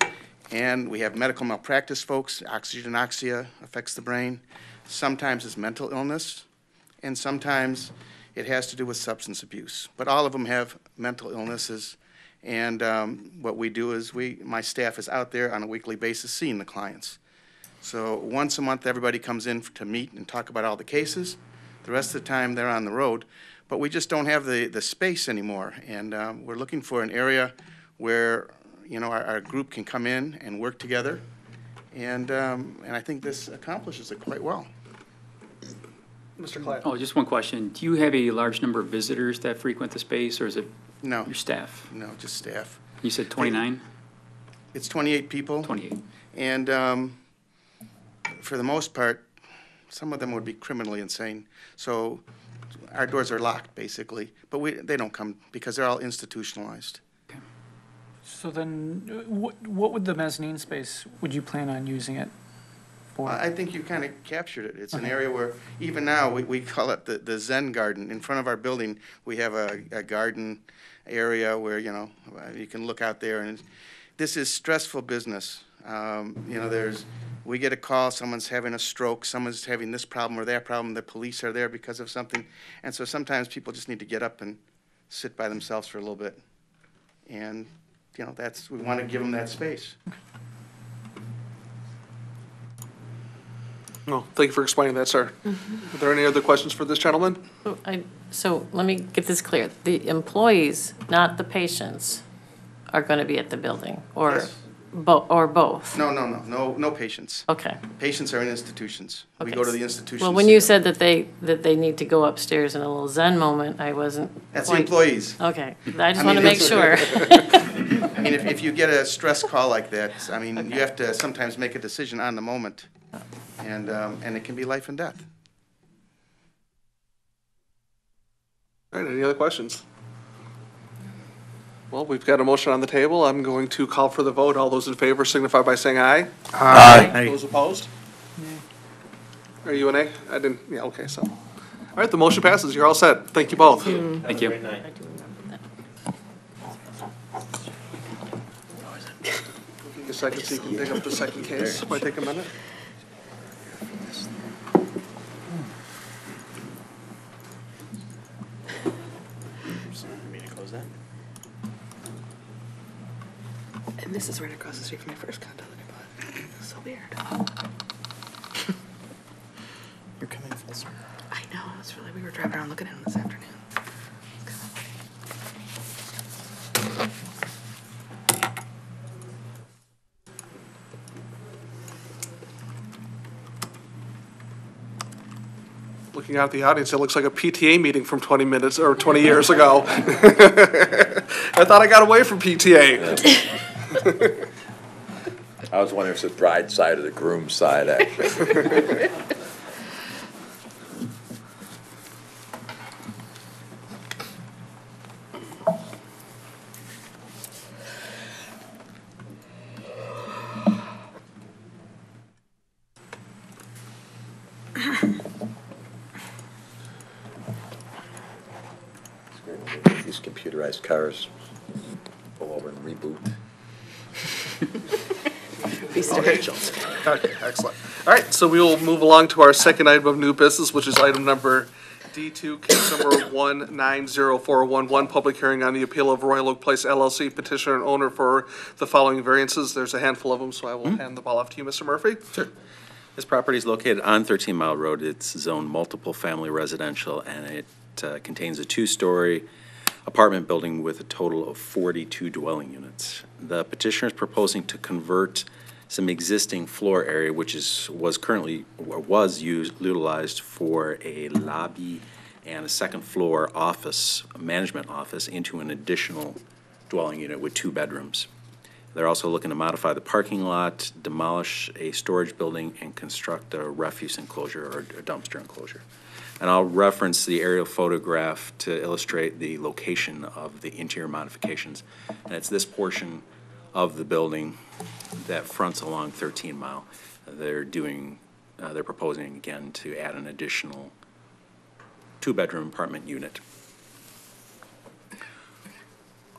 and we have medical malpractice folks. Oxygenoxia affects the brain. Sometimes it's mental illness, and sometimes it has to do with substance abuse. But all of them have mental illnesses, and um, what we do is we, my staff is out there on a weekly basis seeing the clients. So once a month, everybody comes in to meet and talk about all the cases. The rest of the time, they're on the road. But we just don't have the, the space anymore, and um, we're looking for an area where, you know, our, our group can come in and work together. And, um, and I think this accomplishes it quite well. Mr. Clay. Oh, just one question. Do you have a large number of visitors that frequent the space, or is it No, your staff? no, just staff. You said 29? It's 28 people. 28. And um, for the most part, some of them would be criminally insane. So our doors are locked, basically. But we, they don't come because they're all institutionalized. So then, uh, what, what would the mezzanine space, would you plan on using it for? I think you kind of captured it. It's an area where, even now, we, we call it the, the Zen Garden. In front of our building, we have a, a garden area where, you know, you can look out there and this is stressful business. Um, you know, there's, we get a call, someone's having a stroke, someone's having this problem or that problem, the police are there because of something. And so sometimes people just need to get up and sit by themselves for a little bit. And, you know, that's, we want to give them that space. No, thank you for explaining that, sir. Mm-hmm. Are there any other questions for this gentleman? So I, so let me get this clear. The employees, not the patients, are going to be at the building, or Yes. bo, or both? No, no, no, no, no patients. Okay. Patients are in institutions. We Okay. go to the institutions. Well, when you said that they, that they need to go upstairs in a little zen moment, I wasn't. That's the quite- employees. Okay, I just I want to make it's- sure. I mean, if, if you get a stress call like that, I mean, you have to sometimes make a decision on the moment. And, um, and it can be life and death. All right, any other questions? Well, we've got a motion on the table. I'm going to call for the vote. All those in favor signify by saying aye. Aye. Those opposed? Are you an A? I didn't, yeah, okay, so. All right, the motion passes. You're all set. Thank you both. Thank you. I do remember that. Give a second so you can dig up the second case. Might take a minute. And this is right across the street from my first condo that I bought. So weird. You're coming full circle. I know, it's really, we were driving around looking at them this afternoon. Looking out at the audience, it looks like a PTA meeting from 20 minutes, or 20 years ago. I thought I got away from PTA. I was wondering if it's the bride side or the groom side, actually. These computerized cars pull over and reboot. Okay, excellent. All right, so we will move along to our second item of new business, which is item number D2, case number 190411, public hearing on the appeal of Royal Oak Place LLC petitioner and owner for the following variances. There's a handful of them, so I will hand the ball off to you, Mr. Murphy. Sure. This property is located on 13 Mile Road. It's zoned multiple family residential, and it uh, contains a two-story apartment building with a total of 42 dwelling units. The petitioner is proposing to convert some existing floor area, which is, was currently, or was used, utilized for a lobby and a second floor office, a management office, into an additional dwelling unit with two bedrooms. They're also looking to modify the parking lot, demolish a storage building, and construct a refuse enclosure or a dumpster enclosure. And I'll reference the aerial photograph to illustrate the location of the interior modifications. And it's this portion of the building that fronts along 13 Mile. They're doing, uh, they're proposing again to add an additional two-bedroom apartment unit.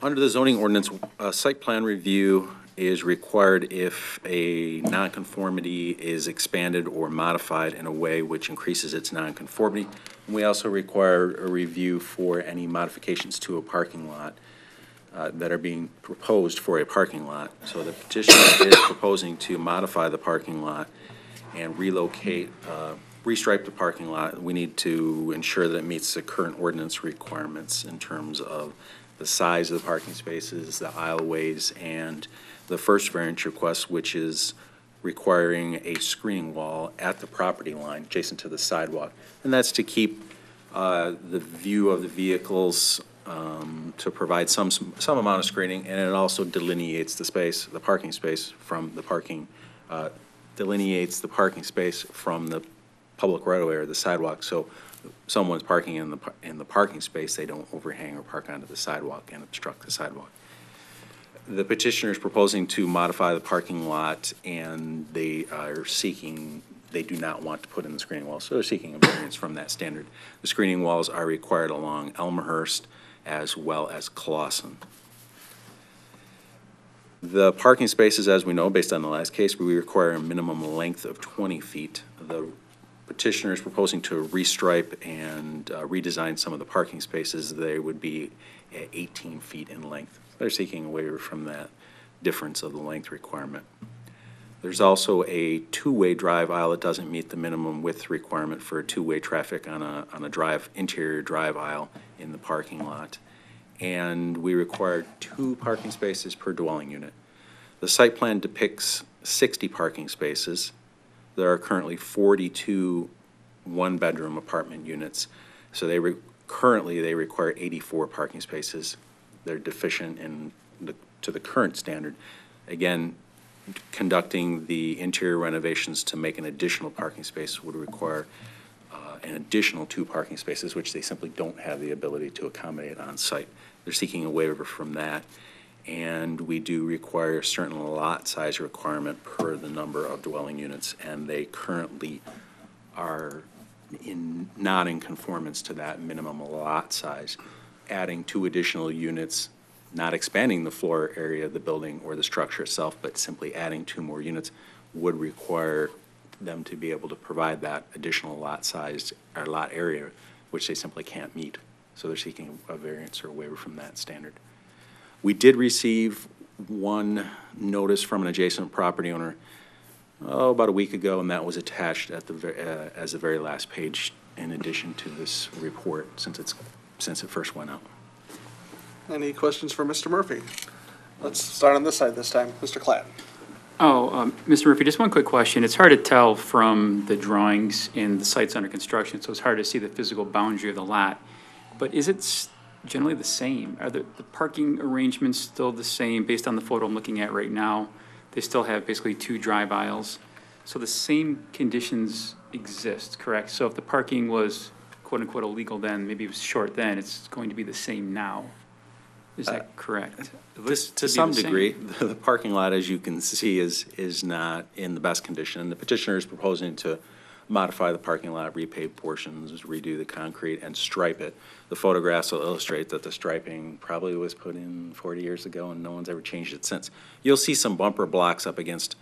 Under the zoning ordinance, a site plan review is required if a nonconformity is expanded or modified in a way which increases its nonconformity. We also require a review for any modifications to a parking lot uh, that are being proposed for a parking lot. So the petitioner is proposing to modify the parking lot and relocate, uh, restripe the parking lot. We need to ensure that it meets the current ordinance requirements in terms of the size of the parking spaces, the aisleways, and the first variance request, which is requiring a screening wall at the property line adjacent to the sidewalk. And that's to keep uh, the view of the vehicles, um, to provide some, some amount of screening, and it also delineates the space, the parking space from the parking, uh, delineates the parking space from the public right-of-way or the sidewalk, so someone's parking in the, in the parking space, they don't overhang or park onto the sidewalk and obstruct the sidewalk. The petitioner is proposing to modify the parking lot, and they are seeking, they do not want to put in the screening wall, so they're seeking a variance from that standard. The screening walls are required along Elmhurst as well as Clausen. The parking spaces, as we know, based on the last case, we require a minimum length of 20 feet. The petitioner is proposing to restripe and uh, redesign some of the parking spaces. They would be at 18 feet in length. They're seeking a waiver from that difference of the length requirement. There's also a two-way drive aisle that doesn't meet the minimum width requirement for two-way traffic on a, on a drive, interior drive aisle in the parking lot. And we require two parking spaces per dwelling unit. The site plan depicts 60 parking spaces. There are currently 42 one-bedroom apartment units. So they, re- currently, they require 84 parking spaces. They're deficient in, the to the current standard. Again, conducting the interior renovations to make an additional parking space would require uh, an additional two parking spaces, which they simply don't have the ability to accommodate on site. They're seeking a waiver from that. And we do require a certain lot size requirement per the number of dwelling units, and they currently are in, not in conformance to that minimum lot size. Adding two additional units, not expanding the floor area of the building or the structure itself, but simply adding two more units would require them to be able to provide that additional lot size, or lot area, which they simply can't meet. So they're seeking a variance or a waiver from that standard. We did receive one notice from an adjacent property owner, oh, about a week ago, and that was attached at the, uh, as the very last page in addition to this report, since it's, since it first went out. Any questions for Mr. Murphy? Let's start on this side this time. Mr. Clatton. Oh, um, Mr. Murphy, just one quick question. It's hard to tell from the drawings and the sites under construction, so it's hard to see the physical boundary of the lot. But is it generally the same? Are the, the parking arrangements still the same based on the photo I'm looking at right now? They still have basically two drive aisles. So the same conditions exist, correct? So if the parking was quote-unquote illegal then, maybe it was short then, it's going to be the same now. Is that uh, correct? It looks This, to be some the same. degree, the parking lot, as you can see, is, is not in the best condition. The petitioner is proposing to modify the parking lot, repave portions, redo the concrete, and stripe it. The photographs will illustrate that the striping probably was put in forty years ago, and no one's ever changed it since. You'll see some bumper blocks up against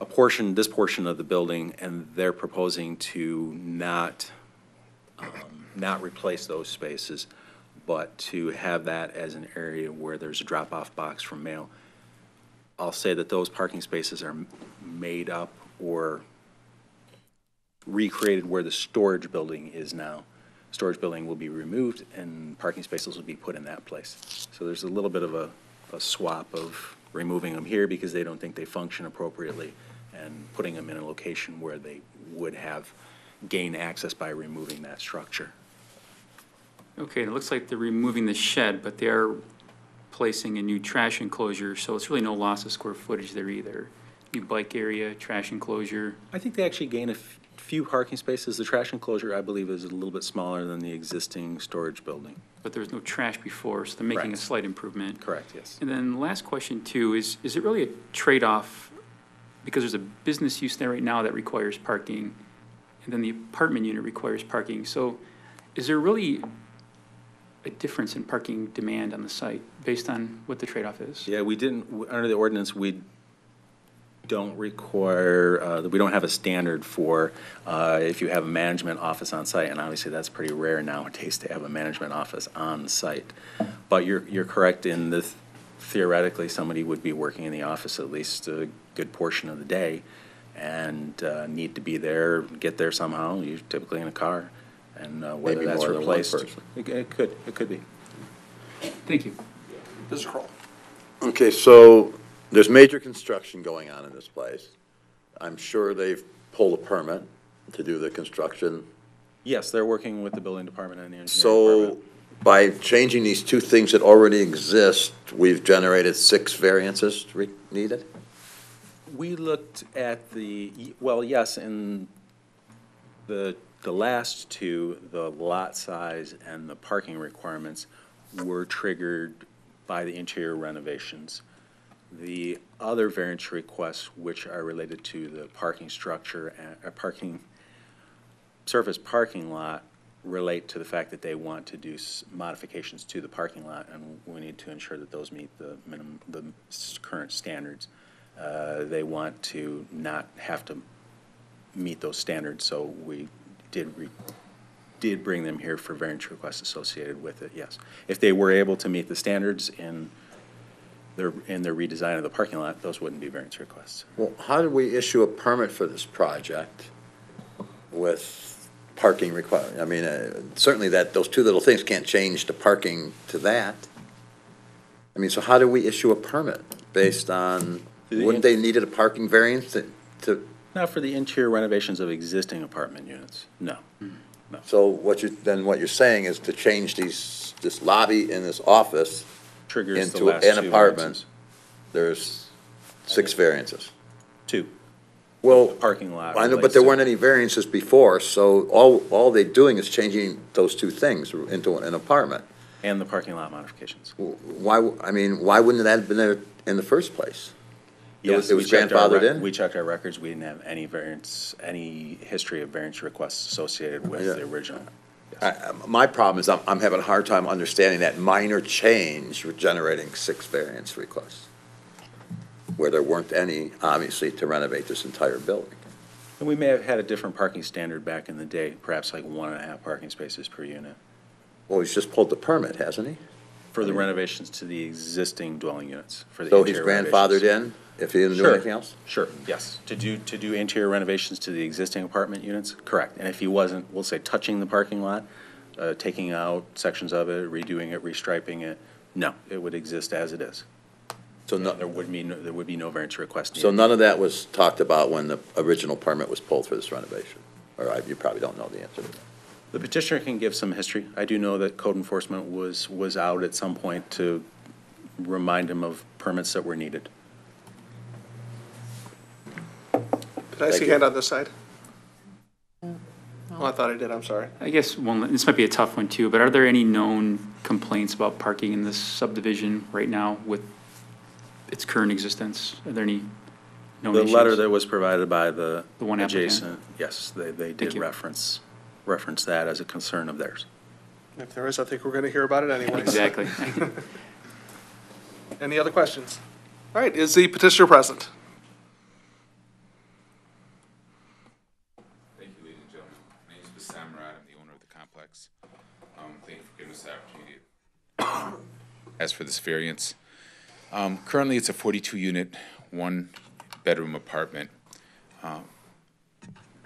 a portion, this portion of the building, and they're proposing to not, um, not replace those spaces, but to have that as an area where there's a drop-off box for mail. I'll say that those parking spaces are made up or recreated where the storage building is now. Storage building will be removed and parking spaces will be put in that place. So there's a little bit of a, a swap of removing them here because they don't think they function appropriately and putting them in a location where they would have gain access by removing that structure. Okay, it looks like they're removing the shed, but they're placing a new trash enclosure, so it's really no loss of square footage there either. New bike area, trash enclosure. I think they actually gain a f- few parking spaces. The trash enclosure, I believe, is a little bit smaller than the existing storage building. But there was no trash before, so they're making a slight improvement. Correct, yes. And then last question too, is, is it really a trade-off? Because there's a business use there right now that requires parking, and then the apartment unit requires parking. So is there really a difference in parking demand on the site based on what the trade-off is? Yeah, we didn't, under the ordinance, we don't require, uh, we don't have a standard for uh, if you have a management office on site, and obviously that's pretty rare nowadays to have a management office on site. But you're, you're correct in the theoretically, somebody would be working in the office at least a good portion of the day and uh, need to be there, get there somehow, you're typically in a car, and uh, whether Maybe that's more than one replaced. person. It it could, it could be. Thank you. Mr. Kroll. Okay, so there's major construction going on in this place. I'm sure they've pulled a permit to do the construction. Yes, they're working with the building department and the engineering So department. by changing these two things that already exist, we've generated six variances re- needed? We looked at the, well, yes, in the, the last two, the lot size and the parking requirements were triggered by the interior renovations. The other variance requests, which are related to the parking structure and, uh, parking, surface parking lot, relate to the fact that they want to do modifications to the parking lot, and we need to ensure that those meet the minimum, the current standards. Uh, They want to not have to meet those standards, so we did, re- did bring them here for variance requests associated with it, yes. If they were able to meet the standards in their, in their redesign of the parking lot, those wouldn't be variance requests. Well, how did we issue a permit for this project with parking require, I mean, uh, certainly that, those two little things can't change the parking to that. I mean, so how do we issue a permit based on, wouldn't they needed a parking variance to, to, Not for the interior renovations of existing apartment units, no. Hmm. so what you, then what you're saying is to change these, this lobby and this office Triggers the into last an apartment, variances. there's six variances. Two. Well, parking lot. I know, but relates there to- weren't any variances before, so all, all they're doing is changing those two things into an apartment. And the parking lot modifications. Why, I mean, why wouldn't that have been there in the first place? It was- Yes, it we was checked our grandfathered in? We checked our records, we didn't have any variance, any history of variance requests associated with Yeah. the original. I- My problem is I'm, I'm having a hard time understanding that minor change with generating six variance requests, where there weren't any, obviously, to renovate this entire building. And we may have had a different parking standard back in the day, perhaps like one and a half parking spaces per unit, Well, he's just pulled the permit, hasn't he? For the renovations to the existing dwelling units. for the So he's interior grandfathered in, if he didn't do Sure. anything else? Sure, yes. To do, to do interior renovations to the existing apartment units, correct. And if he wasn't, we'll say touching the parking lot, uh, taking out sections of it, redoing it, restriping it, no, it would exist as it is. So no, There would be, no- there would be no variance request so needed. none of that was talked about when the original permit was pulled for this renovation? Or I- you probably don't know the answer to that. The petitioner can give some history. I do know that code enforcement was, was out at some point to remind him of permits that were needed. Did I see a you. hand on this side? Oh, I thought I did, I'm sorry. I guess one, this might be a tough one too, but are there any known complaints about parking in this subdivision right now with its current existence? Are there any known The issues? letter that was provided by the The one applicant? adjacent, yes, they, they did you. reference, reference that as a concern of theirs. If there is, I think we're going to hear about it anyways. Exactly. Any other questions? All right, is the petitioner present? Thank you, ladies and gentlemen. My name is Bassam Murad. I'm the owner of the complex. Um, thank you for giving us the opportunity. As for this variance, um, currently it's a forty-two unit, one-bedroom apartment. Uh,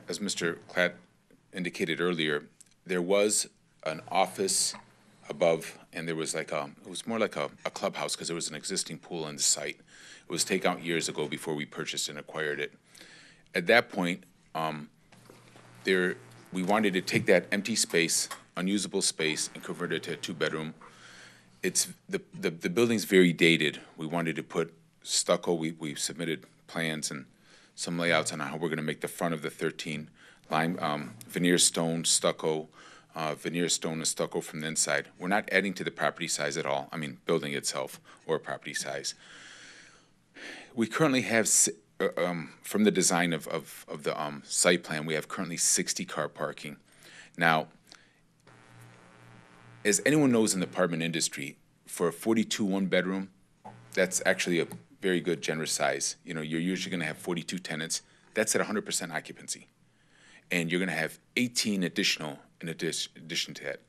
As Mr. Klatt indicated earlier, there was an office above, and there was like a, it was more like a, a clubhouse, because there was an existing pool on the site. It was taken out years ago before we purchased and acquired it. At that point, um, there, we wanted to take that empty space, unusable space, and convert it to a two-bedroom. It's, the, the, the building's very dated. We wanted to put stucco, we, we submitted plans and some layouts on how we're gonna make the front of the thirteen lime, um, veneer stone, stucco, uh, veneer stone and stucco from the inside. We're not adding to the property size at all, I mean, building itself or property size. We currently have, uh, um, from the design of, of, of the, um, site plan, we have currently sixty car parking. Now, as anyone knows in the apartment industry, for a forty-two one-bedroom, that's actually a very good generous size. You know, you're usually gonna have forty-two tenants, that's at hundred percent occupancy. And you're gonna have eighteen additional in addition, to that.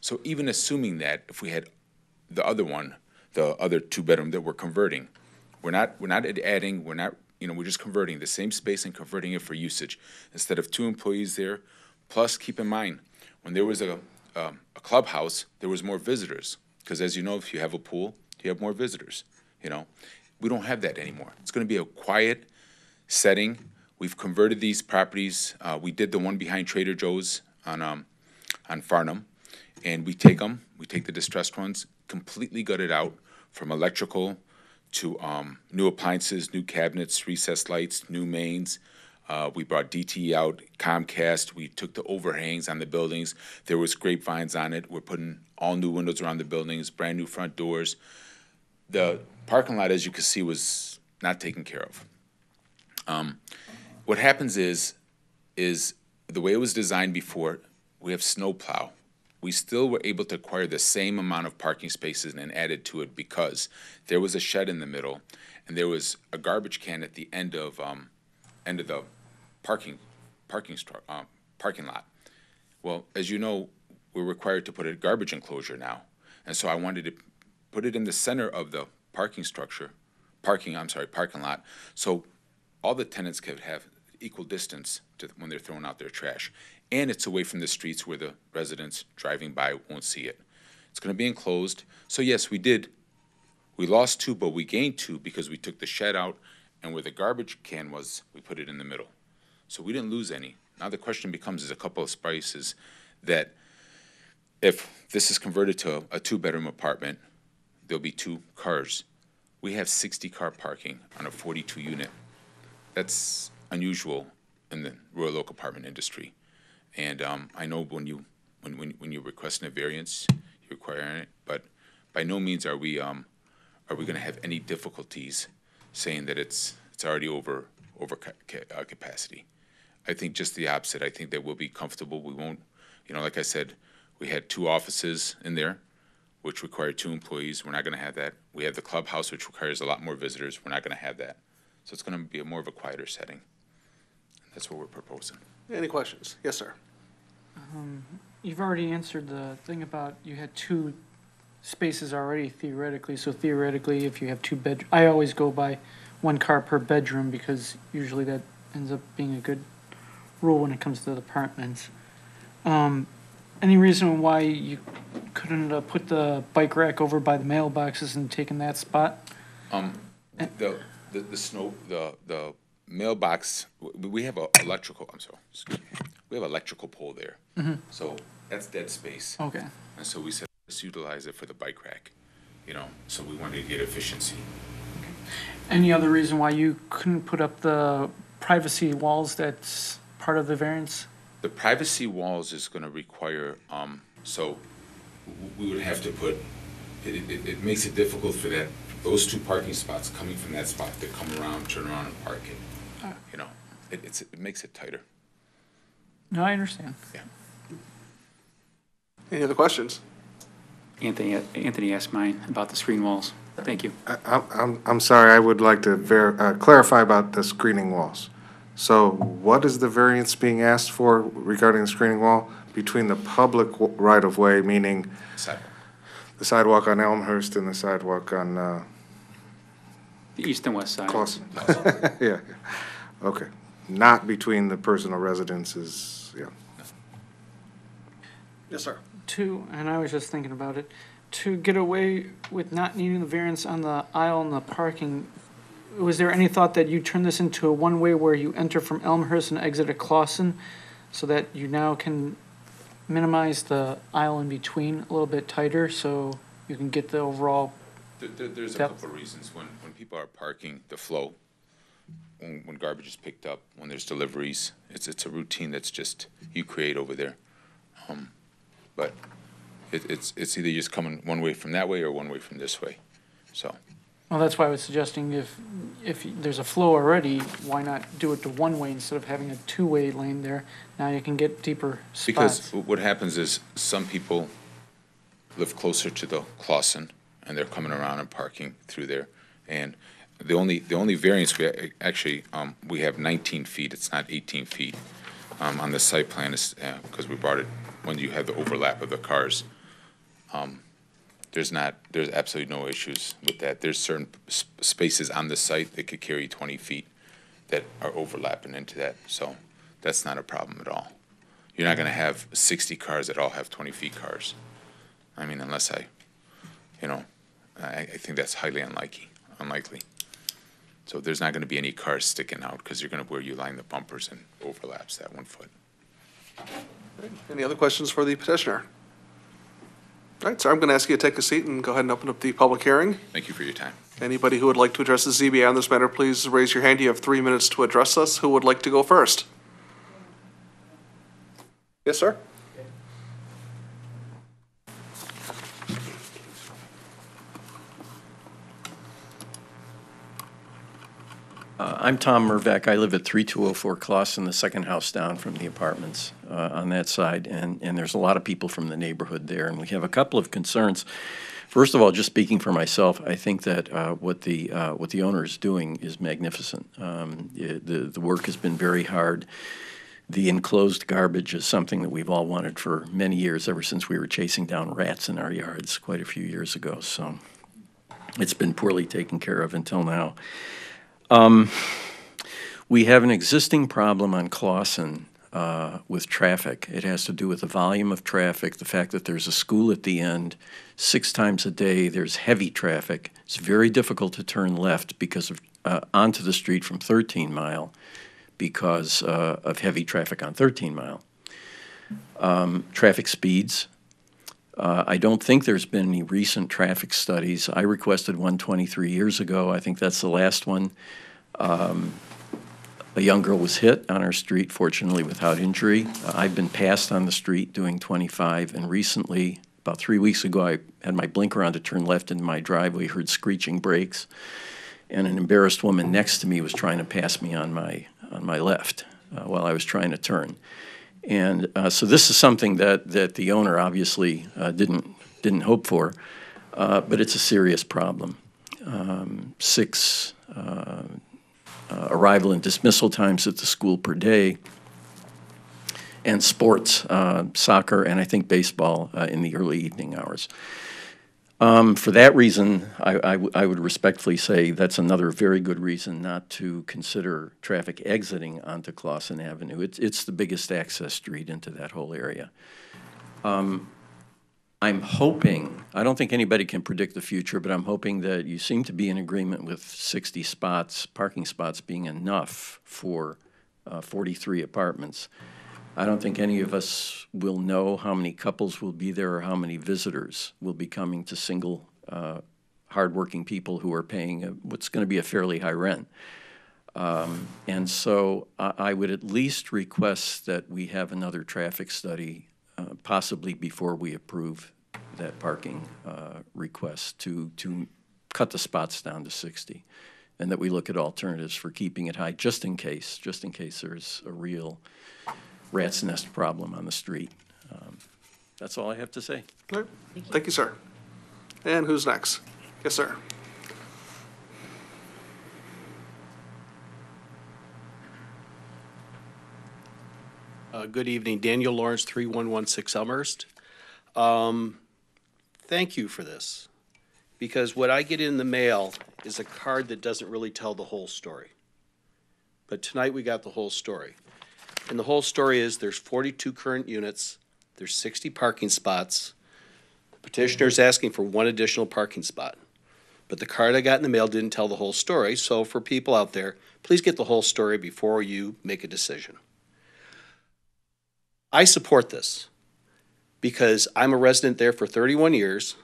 So even assuming that, if we had the other one, the other two-bedroom that we're converting, we're not, we're not adding, we're not, you know, we're just converting the same space and converting it for usage. Instead of two employees there, plus keep in mind, when there was a, um, a clubhouse, there was more visitors. Because as you know, if you have a pool, you have more visitors, you know? We don't have that anymore. It's gonna be a quiet setting. We've converted these properties, uh, we did the one behind Trader Joe's on, um, on Farnham. And we take them, we take the distressed ones, completely gut it out, from electrical to um, new appliances, new cabinets, recessed lights, new mains. Uh, we brought DTE out, Comcast. We took the overhangs on the buildings. There was grapevines on it. We're putting all new windows around the buildings, brand new front doors. The parking lot, as you can see, was not taken care of. Um, what happens is, is the way it was designed before, we have snowplow. We still were able to acquire the same amount of parking spaces and added to it because there was a shed in the middle and there was a garbage can at the end of, um, end of the parking, parking stru- um, parking lot. Well, as you know, we're required to put a garbage enclosure now. And so I wanted to put it in the center of the parking structure, parking, I'm sorry, parking lot, so all the tenants could have equal distance to when they're throwing out their trash. And it's away from the streets where the residents driving by won't see it. It's gonna be enclosed. So yes, we did, we lost two, but we gained two because we took the shed out and where the garbage can was, we put it in the middle. So we didn't lose any. Now the question becomes is a couple of spaces that if this is converted to a, a two-bedroom apartment, there'll be two cars. We have sixty car parking on a forty-two unit. That's, unusual in the Royal Oak apartment industry. And um, I know when you, when, when, when you're requesting a variance, you're requiring it, but by no means are we, um, are we gonna have any difficulties saying that it's, it's already over, over ca- ca- uh, capacity. I think just the opposite. I think that we'll be comfortable. We won't, you know, like I said, we had two offices in there, which required two employees. We're not gonna have that. We have the clubhouse, which requires a lot more visitors. We're not gonna have that. So it's gonna be a more of a quieter setting. That's what we're proposing. Any questions? Yes, sir. Um, You've already answered the thing about you had two spaces already theoretically, so theoretically, if you have two bed, I always go by one car per bedroom because usually that ends up being a good rule when it comes to the apartments. Um, any reason why you couldn't uh, put the bike rack over by the mailboxes and taken that spot? Um, the, the, the snow, the, the mailbox, w- we have a electrical, I'm sorry, excuse me. We have electrical pole there. So that's dead space. Okay. And so we said, let's utilize it for the bike rack, you know, so we wanted to get efficiency. Any other reason why you couldn't put up the privacy walls that's part of the variance? The privacy walls is gonna require, um, so w- we would have to put, it, it, it makes it difficult for that, those two parking spots coming from that spot to come around, turn around and park it. You know, it, it's, it makes it tighter. No, I understand. Yeah. Any other questions? Anthony, Anthony asked mine about the screen walls. Thank you. I- I'm, I'm, I'm sorry, I would like to ver, uh, clarify about the screening walls. So what is the variance being asked for regarding the screening wall between the public w- right-of-way, meaning Sidewalk. the sidewalk on Elmhurst and the sidewalk on, uh, The east and west side. Clausen? Yeah, okay. Not between the personal residences, yeah. Yes, sir. To, and I was just thinking about it, to get away with not needing the variance on the aisle and the parking, was there any thought that you turn this into a one-way where you enter from Elmhurst and exit at Clausen? So that you now can minimize the aisle in between a little bit tighter, so you can get the overall, There, there, there's a Yep. couple of reasons. When, when people are parking, the flow, when, when garbage is picked up, when there's deliveries, it's, it's a routine that's just, you create over there. Um, But it, it's, it's either just coming one way from that way or one way from this way, so. well, that's why I was suggesting if, if there's a flow already, why not do it to one-way instead of having a two-way lane there? Now you can get deeper Because spots. wh- what happens is, some people live closer to the Clausen, and they're coming around and parking through there. And the only, the only variance, we, actually, um, we have nineteen feet, it's not eighteen feet, um, on the site plan, is, uh, because we brought it, when you have the overlap of the cars. Um, There's not, there's absolutely no issues with that. There's certain s- spaces on the site that could carry twenty feet that are overlapping into that, so that's not a problem at all. You're not gonna have sixty cars that all have twenty feet cars. I mean, unless I, you know, I, I think that's highly unlikely, unlikely. So there's not gonna be any cars sticking out, because you're gonna, where you line the bumpers and overlaps that one foot. Any other questions for the petitioner? All right, sir, I'm going to ask you to take a seat and go ahead and open up the public hearing. Thank you for your time. Anybody who would like to address the ZBA on this matter, please raise your hand. You have three minutes to address us. Who would like to go first? Yes, sir? Uh, I'm Tom Mervek. I live at 3204 Clausen, the second house down from the apartments uh, on that side, and, and there's a lot of people from the neighborhood there, and we have a couple of concerns. First of all, just speaking for myself, I think that uh, what the, uh, what the owner is doing is magnificent. Um, it- The, the work has been very hard. The enclosed garbage is something that we've all wanted for many years, ever since we were chasing down rats in our yards quite a few years ago, so it's been poorly taken care of until now. Um, We have an existing problem on Clausen uh, with traffic. It has to do with the volume of traffic, the fact that there's a school at the end, six times a day, there's heavy traffic. It's very difficult to turn left because of, uh, onto the street from 13 Mile because uh, of heavy traffic on 13 Mile. Um, Traffic speeds, uh, I don't think there's been any recent traffic studies. I requested one 23 years ago. I think that's the last one. Um, A young girl was hit on our street, fortunately without injury. Uh, I've been passed on the street doing 25, and recently, about three weeks ago, I had my blinker on to turn left into my driveway, heard screeching brakes, and an embarrassed woman next to me was trying to pass me on my, on my left uh, while I was trying to turn. And uh, so this is something that, that the owner obviously uh, didn't, didn't hope for, uh, but it's a serious problem. Um, Six uh, uh, arrival and dismissal times at the school per day, and sports, uh, soccer, and I think baseball in the early evening hours. Um, For that reason, I- would respectfully say that's another very good reason not to consider traffic exiting onto Clausen Avenue. It's, it's the biggest access street into that whole area. Um, I'm hoping, I don't think anybody can predict the future, but I'm hoping that you seem to be in agreement with 60 spots, parking spots being enough for uh, 43 apartments. I don't think any of us will know how many couples will be there or how many visitors will be coming to single, uh, hardworking people who are paying a- what's going to be a fairly high rent. Um, And so I I would at least request that we have another traffic study, uh, possibly before we approve that parking uh, request, to, to cut the spots down to 60, and that we look at alternatives for keeping it high, just in case, just in case there's a real rat's nest problem on the street. Um, That's all I have to say. Okay. Thank you, sir. And who's next? Yes, sir. Uh, Good evening, Daniel Lawrence, 3116 Elmhurst. Um, Thank you for this, because what I get in the mail is a card that doesn't really tell the whole story. But tonight, we got the whole story. And the whole story is, there's 42 current units, there's 60 parking spots. The Petitioner's asking for one additional parking spot. But the card I got in the mail didn't tell the whole story, so for people out there, please get the whole story before you make a decision. I support this because I'm a resident there for 31 years.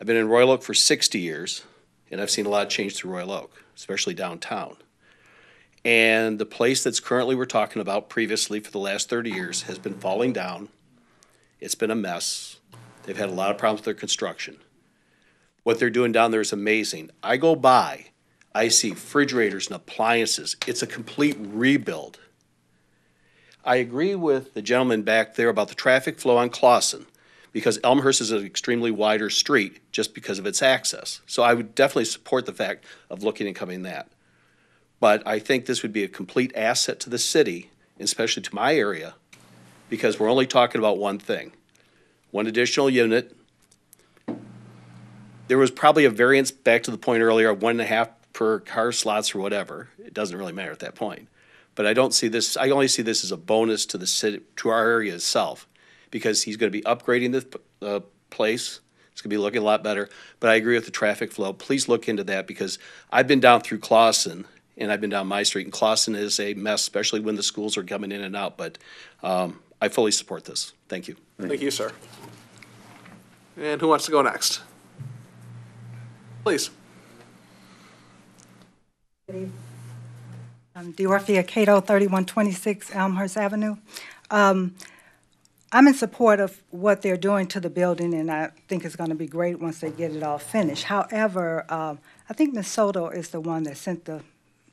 I've been in Royal Oak for 60 years, and I've seen a lot of change through Royal Oak, especially downtown. And the place that's currently we're talking about previously for the last 30 years has been falling down. It's been a mess. They've had a lot of problems with their construction. What they're doing down there is amazing. I go by, I see refrigerators and appliances. It's a complete rebuild. I agree with the gentleman back there about the traffic flow on Clausen, because Elmhurst is an extremely wider street just because of its access. So I would definitely support the fact of looking and coming that. But I think this would be a complete asset to the city, especially to my area, because we're only talking about one thing. One additional unit. There was probably a variance, back to the point earlier, one and a half per car slots or whatever. It doesn't really matter at that point. But I don't see this, I only see this as a bonus to the city, to our area itself, because he's gonna be upgrading the, uh, place. It's gonna be looking a lot better, but I agree with the traffic flow. Please look into that, because I've been down through Clausen, and I've been down my street, and Clausen is a mess, especially when the schools are coming in and out, but, um, I fully support this. Thank you. Thank you, sir. And who wants to go next? Please. Um, Dorothea Cato, 3126 Elmhurst Avenue. Um, I'm in support of what they're doing to the building, and I think it's going to be great once they get it all finished. However, um, I think Ms. Soto is the one that sent the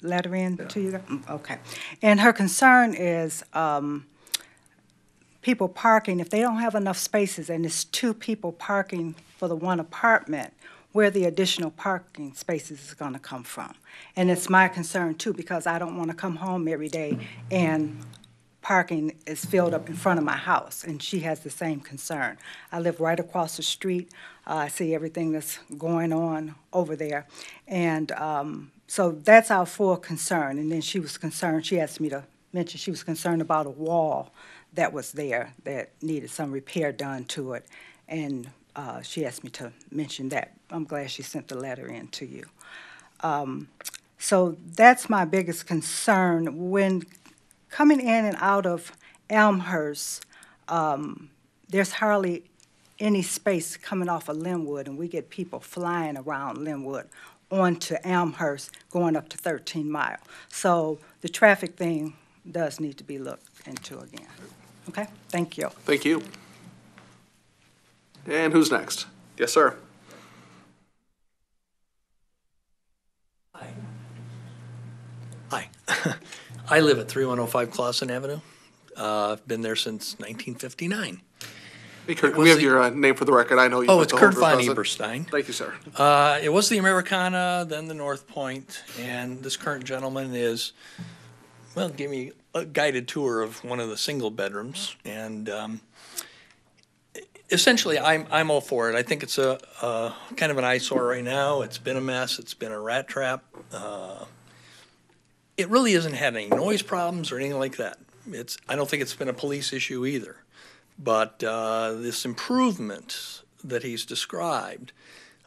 letter in to you. Mm, Okay. And her concern is um, people parking, if they don't have enough spaces and it's two people parking for the one apartment, where the additional parking spaces is going to come from. And it's my concern too, because I don't want to come home every day and parking is filled up in front of my house, and she has the same concern. I live right across the street. Uh, I see everything that's going on over there. And um, so that's our full concern. And then she was concerned, she asked me to mention, she was concerned about a wall that was there that needed some repair done to it. And uh, she asked me to mention that. I'm glad she sent the letter in to you. Um, So that's my biggest concern. When coming in and out of Elmhurst, um, there's hardly any space coming off of Linwood, and we get people flying around Linwood onto Elmhurst going up to 13 Mile. So the traffic thing does need to be looked into again. Okay, thank you. Thank you. And who's next? Yes, sir. Hi. Hi. I live at 3105 Clausen Avenue. Uh, I've been there since 1959. Kurt, was we have the- your uh, name for the record? I know you. Oh, but it's the Kurt von doesn't. Eberstein. Thank you, sir. Uh, It was the Americana, then the North Point, and this current gentleman is, well, give me a guided tour of one of the single bedrooms. And um, essentially, I'm, I'm all for it. I think it's a, a kind of an eyesore right now. It's been a mess. It's been a rat trap. Uh, It really hasn't had any noise problems or anything like that. It's, I don't think it's been a police issue either. But uh, this improvement that he's described,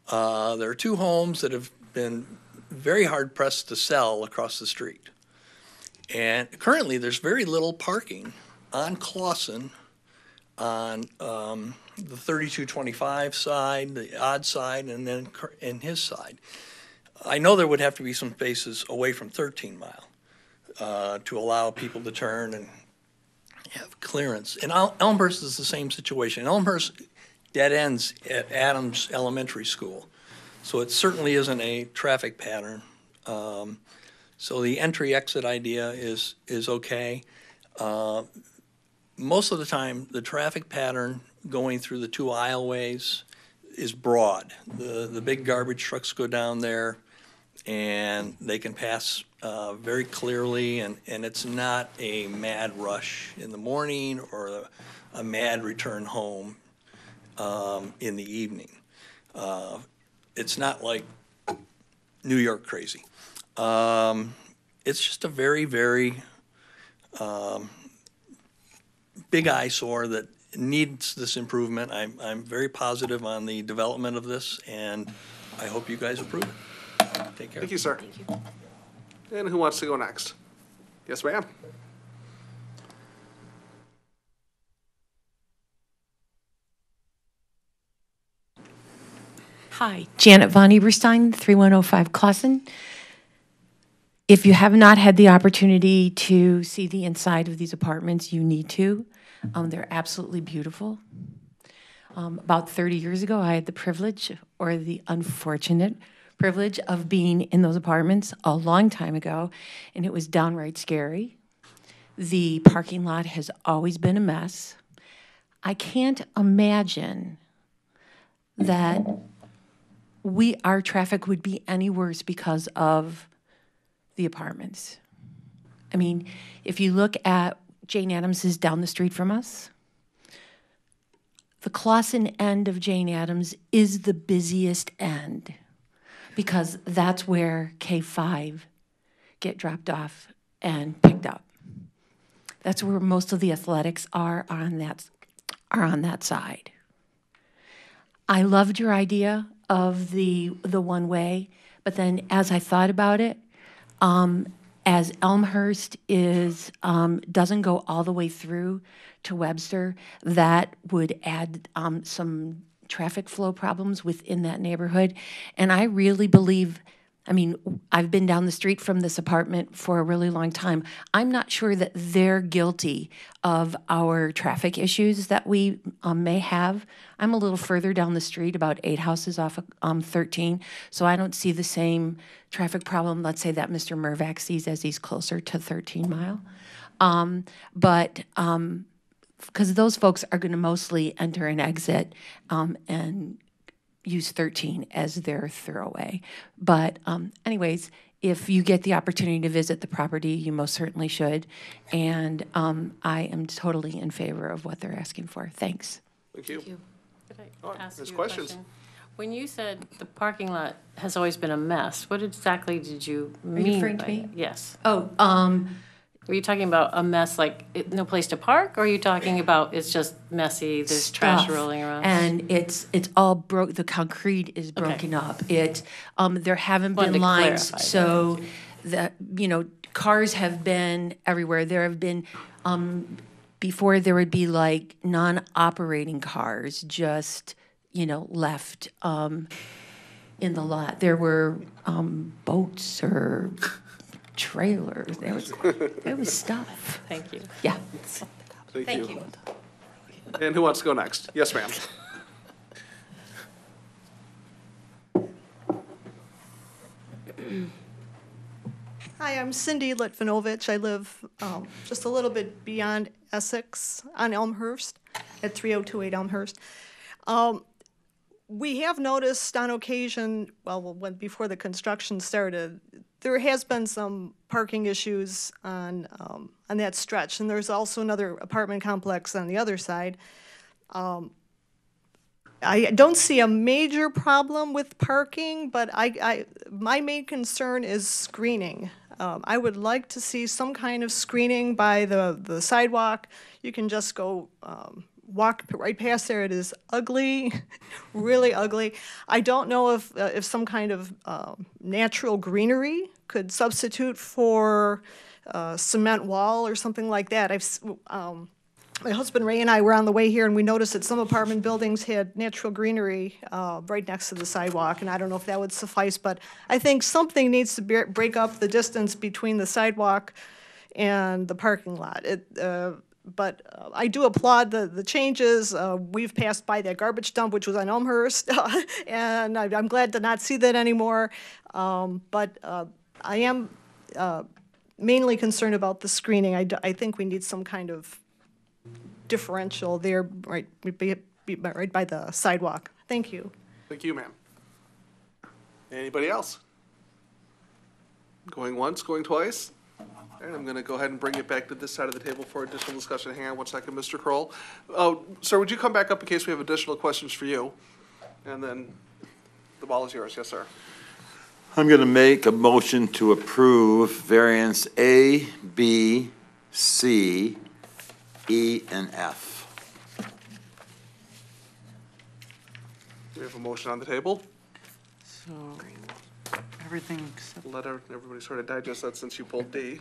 uh, there are two homes that have been very hard pressed to sell across the street. And currently, there's very little parking on Clausen, on um, the 3225 side, the odd side, and then in his side. I know there would have to be some spaces away from 13 Mile uh, to allow people to turn and have clearance. And El- Elmhurst is the same situation. Elmhurst dead ends at Addams Elementary School. So it certainly isn't a traffic pattern. Um, So the entry-exit idea is, is okay. Uh, Most of the time, the traffic pattern going through the two aisleways is broad. The, the big garbage trucks go down there, and they can pass uh, very clearly, and, and it's not a mad rush in the morning or a, a mad return home um, in the evening. Uh, It's not like New York crazy. Um, It's just a very, very um, big eyesore that needs this improvement. I'm, I'm very positive on the development of this, and I hope you guys approve it. Take care. Thank you, sir. And who wants to go next? Yes, ma'am. Hi, Janet Von Eberstein, 3105 Clausen. If you have not had the opportunity to see the inside of these apartments, you need to. Um, They're absolutely beautiful. Um, About 30 years ago, I had the privilege, or the unfortunate privilege, of being in those apartments a long time ago, and it was downright scary. The parking lot has always been a mess. I can't imagine that we, our traffic would be any worse because of the apartments. I mean, if you look at Jane Addams is down the street from us. The Clausen end of Jane Addams is the busiest end because that's where K5 get dropped off and picked up. That's where most of the athletics are on that are on that side. I loved your idea of the the one way, but then as I thought about it, um, as Elmhurst is um, doesn't go all the way through to Webster, that would add um, some traffic flow problems within that neighborhood. And I really believe. I mean, I've been down the street from this apartment for a really long time. I'm not sure that they're guilty of our traffic issues that we um, may have. I'm a little further down the street, about eight houses off of um, 13, so I don't see the same traffic problem, let's say, that Mr. Mervac sees as he's closer to 13 Mile. Um, but because those folks are going to mostly enter and exit um, and use 13 as their throwaway. But um, anyways, if you get the opportunity to visit the property, you most certainly should. And um, I am totally in favor of what they're asking for. Thanks. Thank you. Could Oh, I ask there's you a questions. question? When you said the parking lot has always been a mess, what exactly did you mean? Are you mean? referring to me? that? Yes. Oh, um, Were you talking about a mess, like it- no place to park, or are you talking about it's just messy, there's trash rolling around? And it's, it's all broke, the concrete is broken up. It, um, there haven't Wanted been lines, clarify so that, you know, cars have been everywhere. There have been, um, before there would be like non-operating cars just, you know, left. Um, in the lot. There were um, boats or trailers. There was, there was stuff. Thank you. Yeah. Thank you. And who wants to go next? Yes, ma'am. Hi, I'm Cindy Litvinovich. I live um, just a little bit beyond Essex on Elmhurst at 3028 Elmhurst. Um, we have noticed on occasion, well, when before the construction started, there has been some parking issues on um, on that stretch, and there's also another apartment complex on the other side. Um, I don't see a major problem with parking, but I, I, my main concern is screening. Um, I would like to see some kind of screening by the, the sidewalk. You can just go, um, walk right past there. It is ugly, really ugly. I don't know if, uh, if some kind of, um, natural greenery could substitute for, uh, cement wall or something like that. I've, um, my husband Ray and I were on the way here, and we noticed that some apartment buildings had natural greenery uh, right next to the sidewalk, and I don't know if that would suffice, but I think something needs to be- break up the distance between the sidewalk and the parking lot. It, uh, But uh, I do applaud the, the changes. Uh, We've passed by that garbage dump, which was on Elmhurst, and I- I'm glad to not see that anymore. Um, But uh, I am uh, mainly concerned about the screening. I, I think we need some kind of differential there, right, right by the sidewalk. Thank you. Thank you, ma'am. Anybody else? Going once, going twice? And I'm going to go ahead and bring it back to this side of the table for additional discussion. Hang on one second, Mr. Kroll. Oh, sir, would you come back up in case we have additional questions for you? And then the ball is yours. Yes, sir. I'm going to make a motion to approve variance A, B, C, E, and F. We have a motion on the table. So, everything except, Let our- everybody sort of digest that since you pulled D.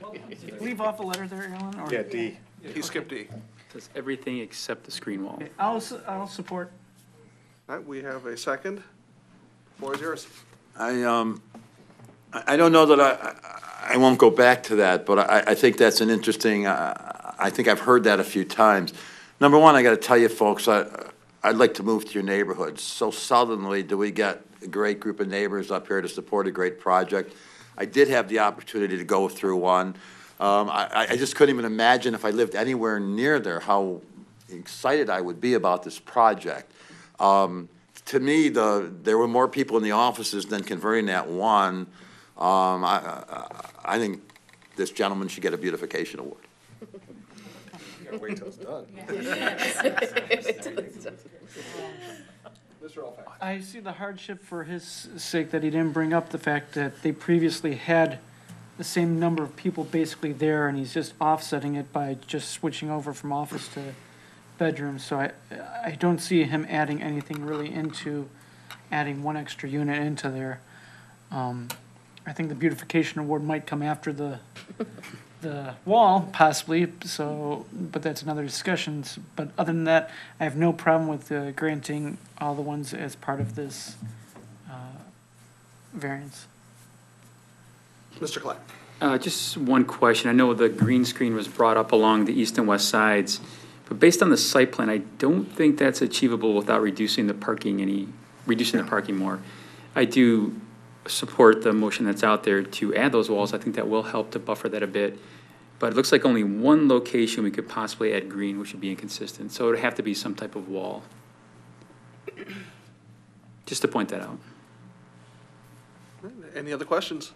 leave off a letter there, Alan, or? Yeah, D. He skipped D. Does everything except the screen wall. Okay, I'll, s- I'll support. All right, we have a second. Floor is yours. I, um, I I don't know that I, I- I won't go back to that, but I, I think that's an interesting, uh, I think I've heard that a few times. Number one, I gotta tell you folks, I, I'd like to move to your neighborhood. So seldomly do we get a great group of neighbors up here to support a great project. I did have the opportunity to go through one. Um, I, I- I just couldn't even imagine if I lived anywhere near there, how excited I would be about this project. Um, to me, the, there were more people in the offices than converting that one. Um, I, I, I think this gentleman should get a beautification award. Wait till it's done. Mr. Olfak. I see the hardship for his sake that he didn't bring up the fact that they previously had the same number of people basically there, and he's just offsetting it by just switching over from office to bedroom. So I, I don't see him adding anything really into adding one extra unit into there. Um, I think the beautification award might come after the, the wall possibly, so, but that's another discussion. S- But other than that, I have no problem with uh, granting all the ones as part of this uh, variance. Mr. Klein. Uh, Just one question. I know the green screen was brought up along the east and west sides, but based on the site plan, I don't think that's achievable without reducing the parking any, reducing the parking more. I do support the motion that's out there to add those walls. I think that will help to buffer that a bit. But it looks like only one location we could possibly add green, which would be inconsistent. So it would have to be some type of wall. Just to point that out. Any other questions?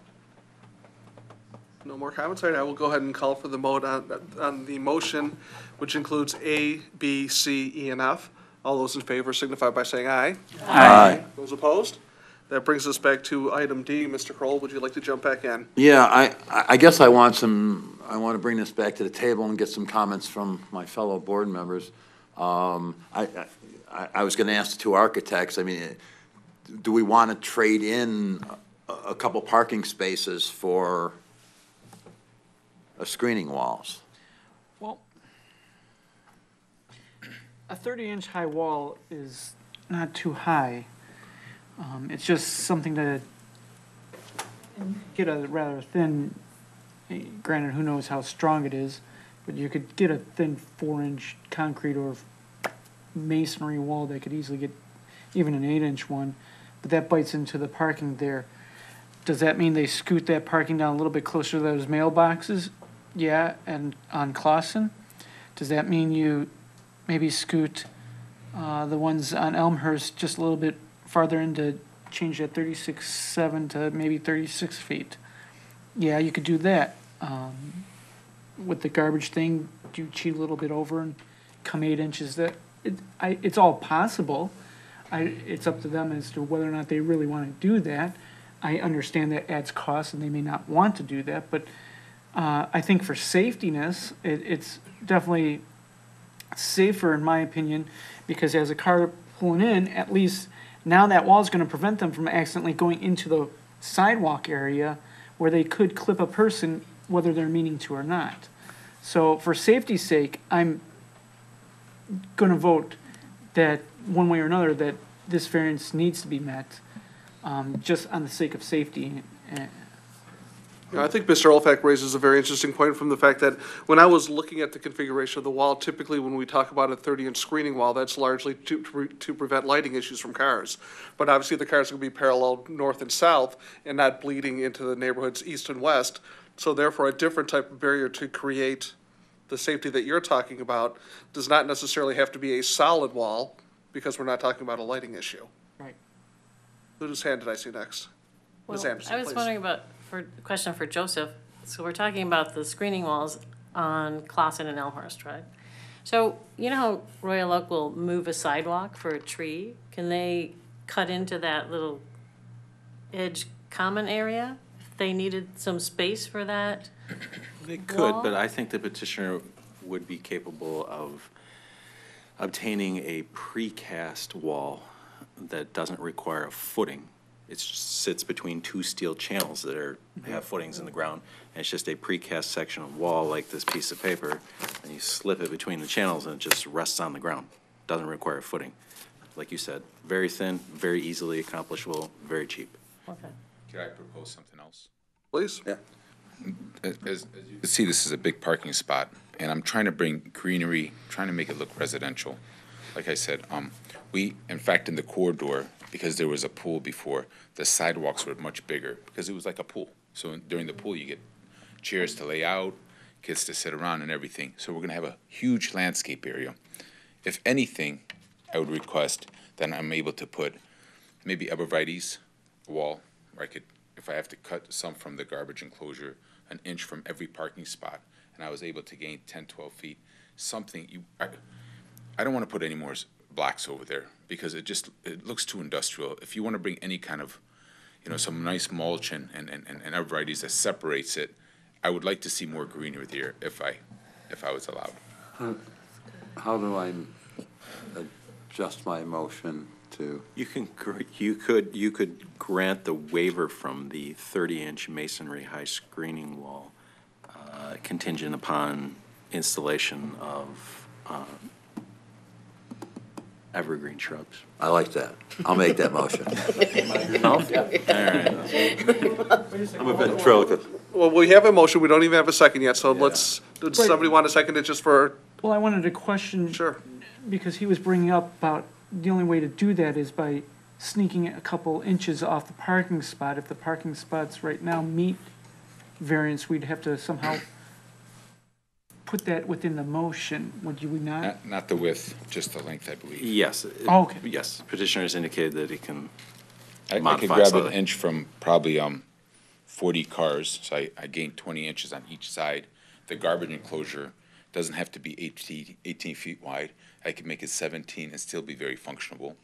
No more comments? All right, I will go ahead and call for the vote on, on the motion, which includes A, B, C, E, and F. All those in favor signify by saying aye. Aye. Those opposed? That brings us back to item D. Mr. Kroll, would you like to jump back in? Yeah, I, I guess I want some, I want to bring this back to the table and get some comments from my fellow board members. Um, I, I, I was going to ask the two architects, I mean, do we want to trade in a, a couple parking spaces for a screening walls? Well, a thirty-inch high wall is not too high. Um, it's just something to get a rather thin, eh, granted, who knows how strong it is, but you could get a thin four-inch concrete or masonry wall that could easily get even an eight-inch one, but that bites into the parking there. Does that mean they scoot that parking down a little bit closer to those mailboxes? Yeah, and on Clausen? Does that mean you maybe scoot uh, the ones on Elmhurst just a little bit farther in to change that thirty-six seven to maybe thirty-six feet? Yeah, you could do that. Um, With the garbage thing, do you cheat a little bit over and come eight inches? That, it, I, it's all possible. I, it's up to them as to whether or not they really want to do that. I understand that adds cost and they may not want to do that, but uh, I think for safetiness, it, it's definitely safer in my opinion, because as a car pulling in, at least now that wall is going to prevent them from accidentally going into the sidewalk area where they could clip a person whether they're meaning to or not. So for safety's sake, I'm going to vote that one way or another that this variance needs to be met, um, just on the sake of safety. Yeah, I think Mr. Olfak raises a very interesting point from the fact that when I was looking at the configuration of the wall, typically when we talk about a thirty-inch screening wall, that's largely to, to to prevent lighting issues from cars. But obviously, the cars are gonna be parallel north and south and not bleeding into the neighborhoods east and west. So therefore, a different type of barrier to create the safety that you're talking about does not necessarily have to be a solid wall, because we're not talking about a lighting issue. Right. Whose hand did I see next? Ms. Well, Anderson, I was please. wondering about, for, question for Joseph. So we're talking about the screening walls on Clausen and Elmhurst, right? So, you know how Royal Oak will move a sidewalk for a tree? Can they cut into that little edge common area? If they needed some space for that? They could, but I think the petitioner would be capable of obtaining a precast wall that doesn't require a footing. It sits between two steel channels that are, have footings in the ground. And it's just a precast section of wall like this piece of paper, and you slip it between the channels and it just rests on the ground. Doesn't require footing. Like you said, very thin, very easily accomplishable, very cheap. Okay. Could I propose something else? Please? Yeah. As, as you can see, this is a big parking spot, and I'm trying to bring greenery, trying to make it look residential. Like I said, um, we, in fact, in the corridor, because there was a pool before, the sidewalks were much bigger, because it was like a pool. So during the pool, you get chairs to lay out, kids to sit around and everything. So we're gonna have a huge landscape area. If anything, I would request that I'm able to put maybe arborvitae's, wall, where I could, if I have to cut some from the garbage enclosure, an inch from every parking spot, and I was able to gain 10, 12 feet, something, you, I, I don't want to put any more blocks over there, because it just, it looks too industrial. If you want to bring any kind of, you know, some nice mulch and, and, and and arborvitae's that separates it, I would like to see more greenery there if I, if I was allowed. How- How do I adjust my motion to? You can, gr- you could, you could grant the waiver from the thirty-inch masonry high screening wall uh, contingent upon installation of uh, evergreen shrubs. I like that. I'll make that motion. All right. I'm a ventriloquist. Well, we have a motion, we don't even have a second yet, so let's, does Right. somebody want to second it just for, Well, I wanted to question. Sure. Because he was bringing up about the only way to do that is by sneaking a couple inches off the parking spot. If the parking spots right now meet variance, we'd have to somehow put that within the motion, would you not? Not, not the width, just the length, I believe. Yes. it- Oh, okay. Yes, petitioner has indicated that he can I, I could modify grab slightly. an inch from probably, um, forty cars, so I, I gained twenty inches on each side. The garbage enclosure doesn't have to be 18 18 feet wide. I could make it seventeen and still be very functional.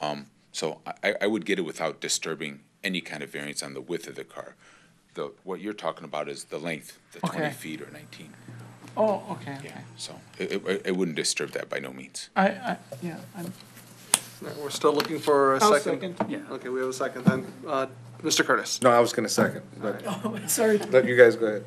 Um, so I, I would get it without disturbing any kind of variance on the width of the car. The, what you're talking about is the length, the twenty Okay. feet or nineteen. Oh, okay, okay. So it, it, it wouldn't disturb that by no means. I, I, yeah, I'm, we're still looking for a I'll second? second. Yeah. Okay, we have a second then. Uh, Mr. Curtis? No, I was gonna second, but oh, sorry. let you guys go ahead.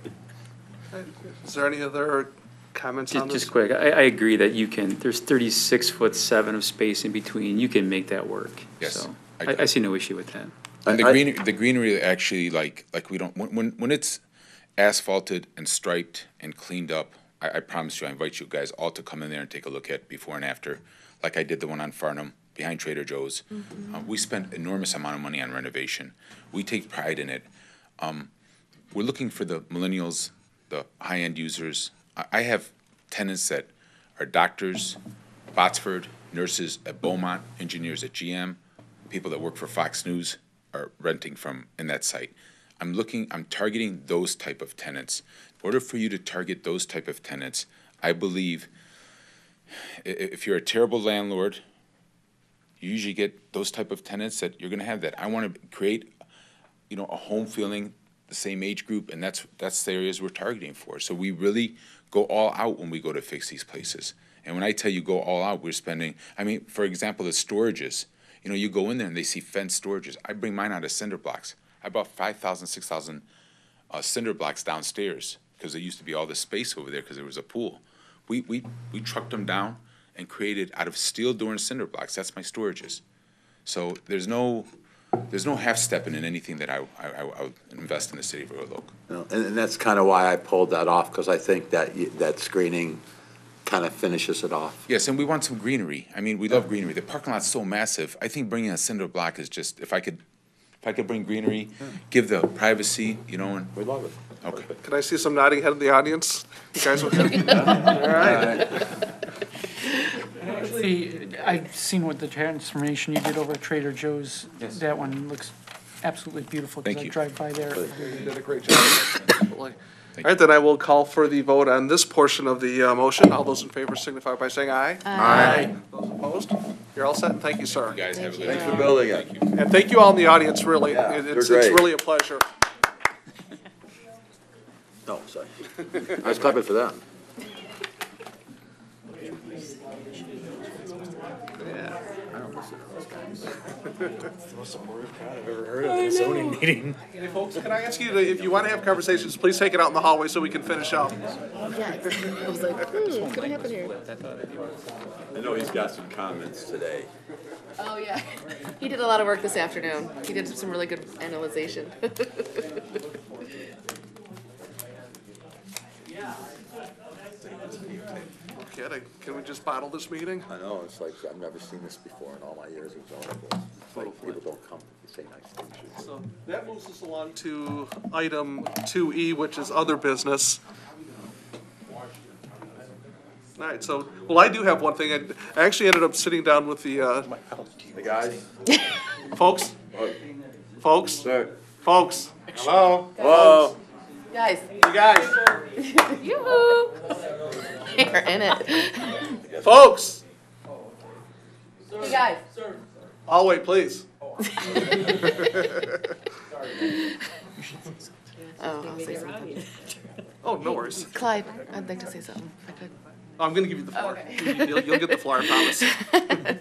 Is there any other comments on Just, this? just quick, I, I agree that you can, there's thirty-six foot seven of space in between, you can make that work. Yes. So I, I see no issue with that. And the I- I- greenery, the greenery actually like like we don't when when, when it's asphalted and striped and cleaned up. I, I promise you, I invite you guys all to come in there and take a look at before and after, like I did the one on Farnham behind Trader Joe's. Uh, we spent enormous amount of money on renovation. We take pride in it. Um, we're looking for the millennials, the high-end users. I, I have tenants that are doctors, Botsford, nurses at Beaumont, engineers at GM, people that work for Fox News are renting from in that site. I'm looking, I'm targeting those type of tenants. In order for you to target those type of tenants, I believe if you're a terrible landlord, you usually get those type of tenants that you're gonna have that. I wanna create, you know, a home feeling, the same age group, and that's, that's the areas we're targeting for. So we really go all out when we go to fix these places. And when I tell you go all out, we're spending, I mean, for example, the storages. You know, you go in there and they see fenced storages. I bring mine out of cinder blocks. I bought 5,000, 6,000 uh, cinder blocks downstairs because there used to be all this space over there because there was a pool. We, we, we trucked them down and created out of steel door and cinder blocks. That's my storages. So there's no, there's no half stepping in anything that I, I, I would invest in the city of Royal No, And, and that's kind of why I pulled that off, because I think that, that screening kind of finishes it off. Yes, and we want some greenery. I mean, we love greenery. The parking lot's so massive. I think bringing a cinder block is just, if I could, if I could bring greenery, give the privacy, you know, and. We'd love it. Okay. Can I see some nodding head in the audience? You guys okay? All right. Actually, I've seen what the transformation you did over at Trader Joe's. Yes. That one looks absolutely beautiful. 'cause Thank you. I you. drive by there. You did a great job. Absolutely. All right, then I will call for the vote on this portion of the uh, motion. All those in favor signify by saying aye. Aye. Those opposed? You're all set, and thank you, sir. You guys have a good Thanks for building it. And thank you all in the audience, really. Yeah, It- they're It's, it's great. really a pleasure. No, sorry. I was clapping for them. Most supportive crowd I've ever heard of at a zoning meeting. Hey, folks, can I ask you to, if you want to have conversations, please take it out in the hallway so we can finish up. Yeah, I was like, hmm, what's gonna happen here? I know he's got some comments today. Oh, yeah. He did a lot of work this afternoon. He did some really good analyzation. No Kidding. Can we just bottle this meeting? I know, it's like, I've never seen this before in all my years of zoning board. It's like, people don't come to say nice things. So that moves us along to item two E, which is other business. All right, so, well, I do have one thing. I- I actually ended up sitting down with the, uh, The guys? folks, folks, Sir. folks. Hello? Whoa. Guys, You guys, yoo-hoo. You're in it. folks, Hey, guys. hallway, please. Oh, I'll say something. Oh, no worries. Clyde, I'd like to say something, if I could. I'm gonna give you the floor. Okay. You'll, you'll get the floor, I promise.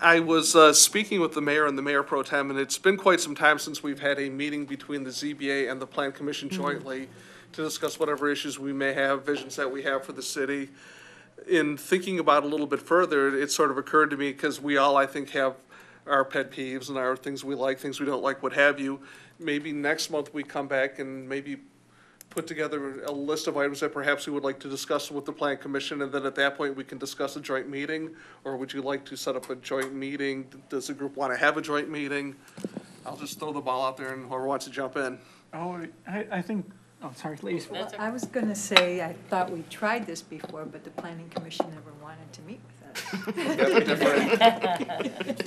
I was uh, speaking with the mayor and the mayor pro tem, and it's been quite some time since we've had a meeting between the ZBA and the Plan Commission jointly to discuss whatever issues we may have, visions that we have for the city. In thinking about it a little bit further, it sort of occurred to me, because we all, I think, have our pet peeves and our things we like, things we don't like, what have you. Maybe next month we come back and maybe put together a list of items that perhaps we would like to discuss with the plan commission, and then at that point, we can discuss a joint meeting? Or would you like to set up a joint meeting? Does the group want to have a joint meeting? I'll just throw the ball out there and whoever wants to jump in. Oh, I, I think, oh, sorry, ladies. Well, I was gonna say, I thought we tried this before, but the planning commission never wanted to meet with us.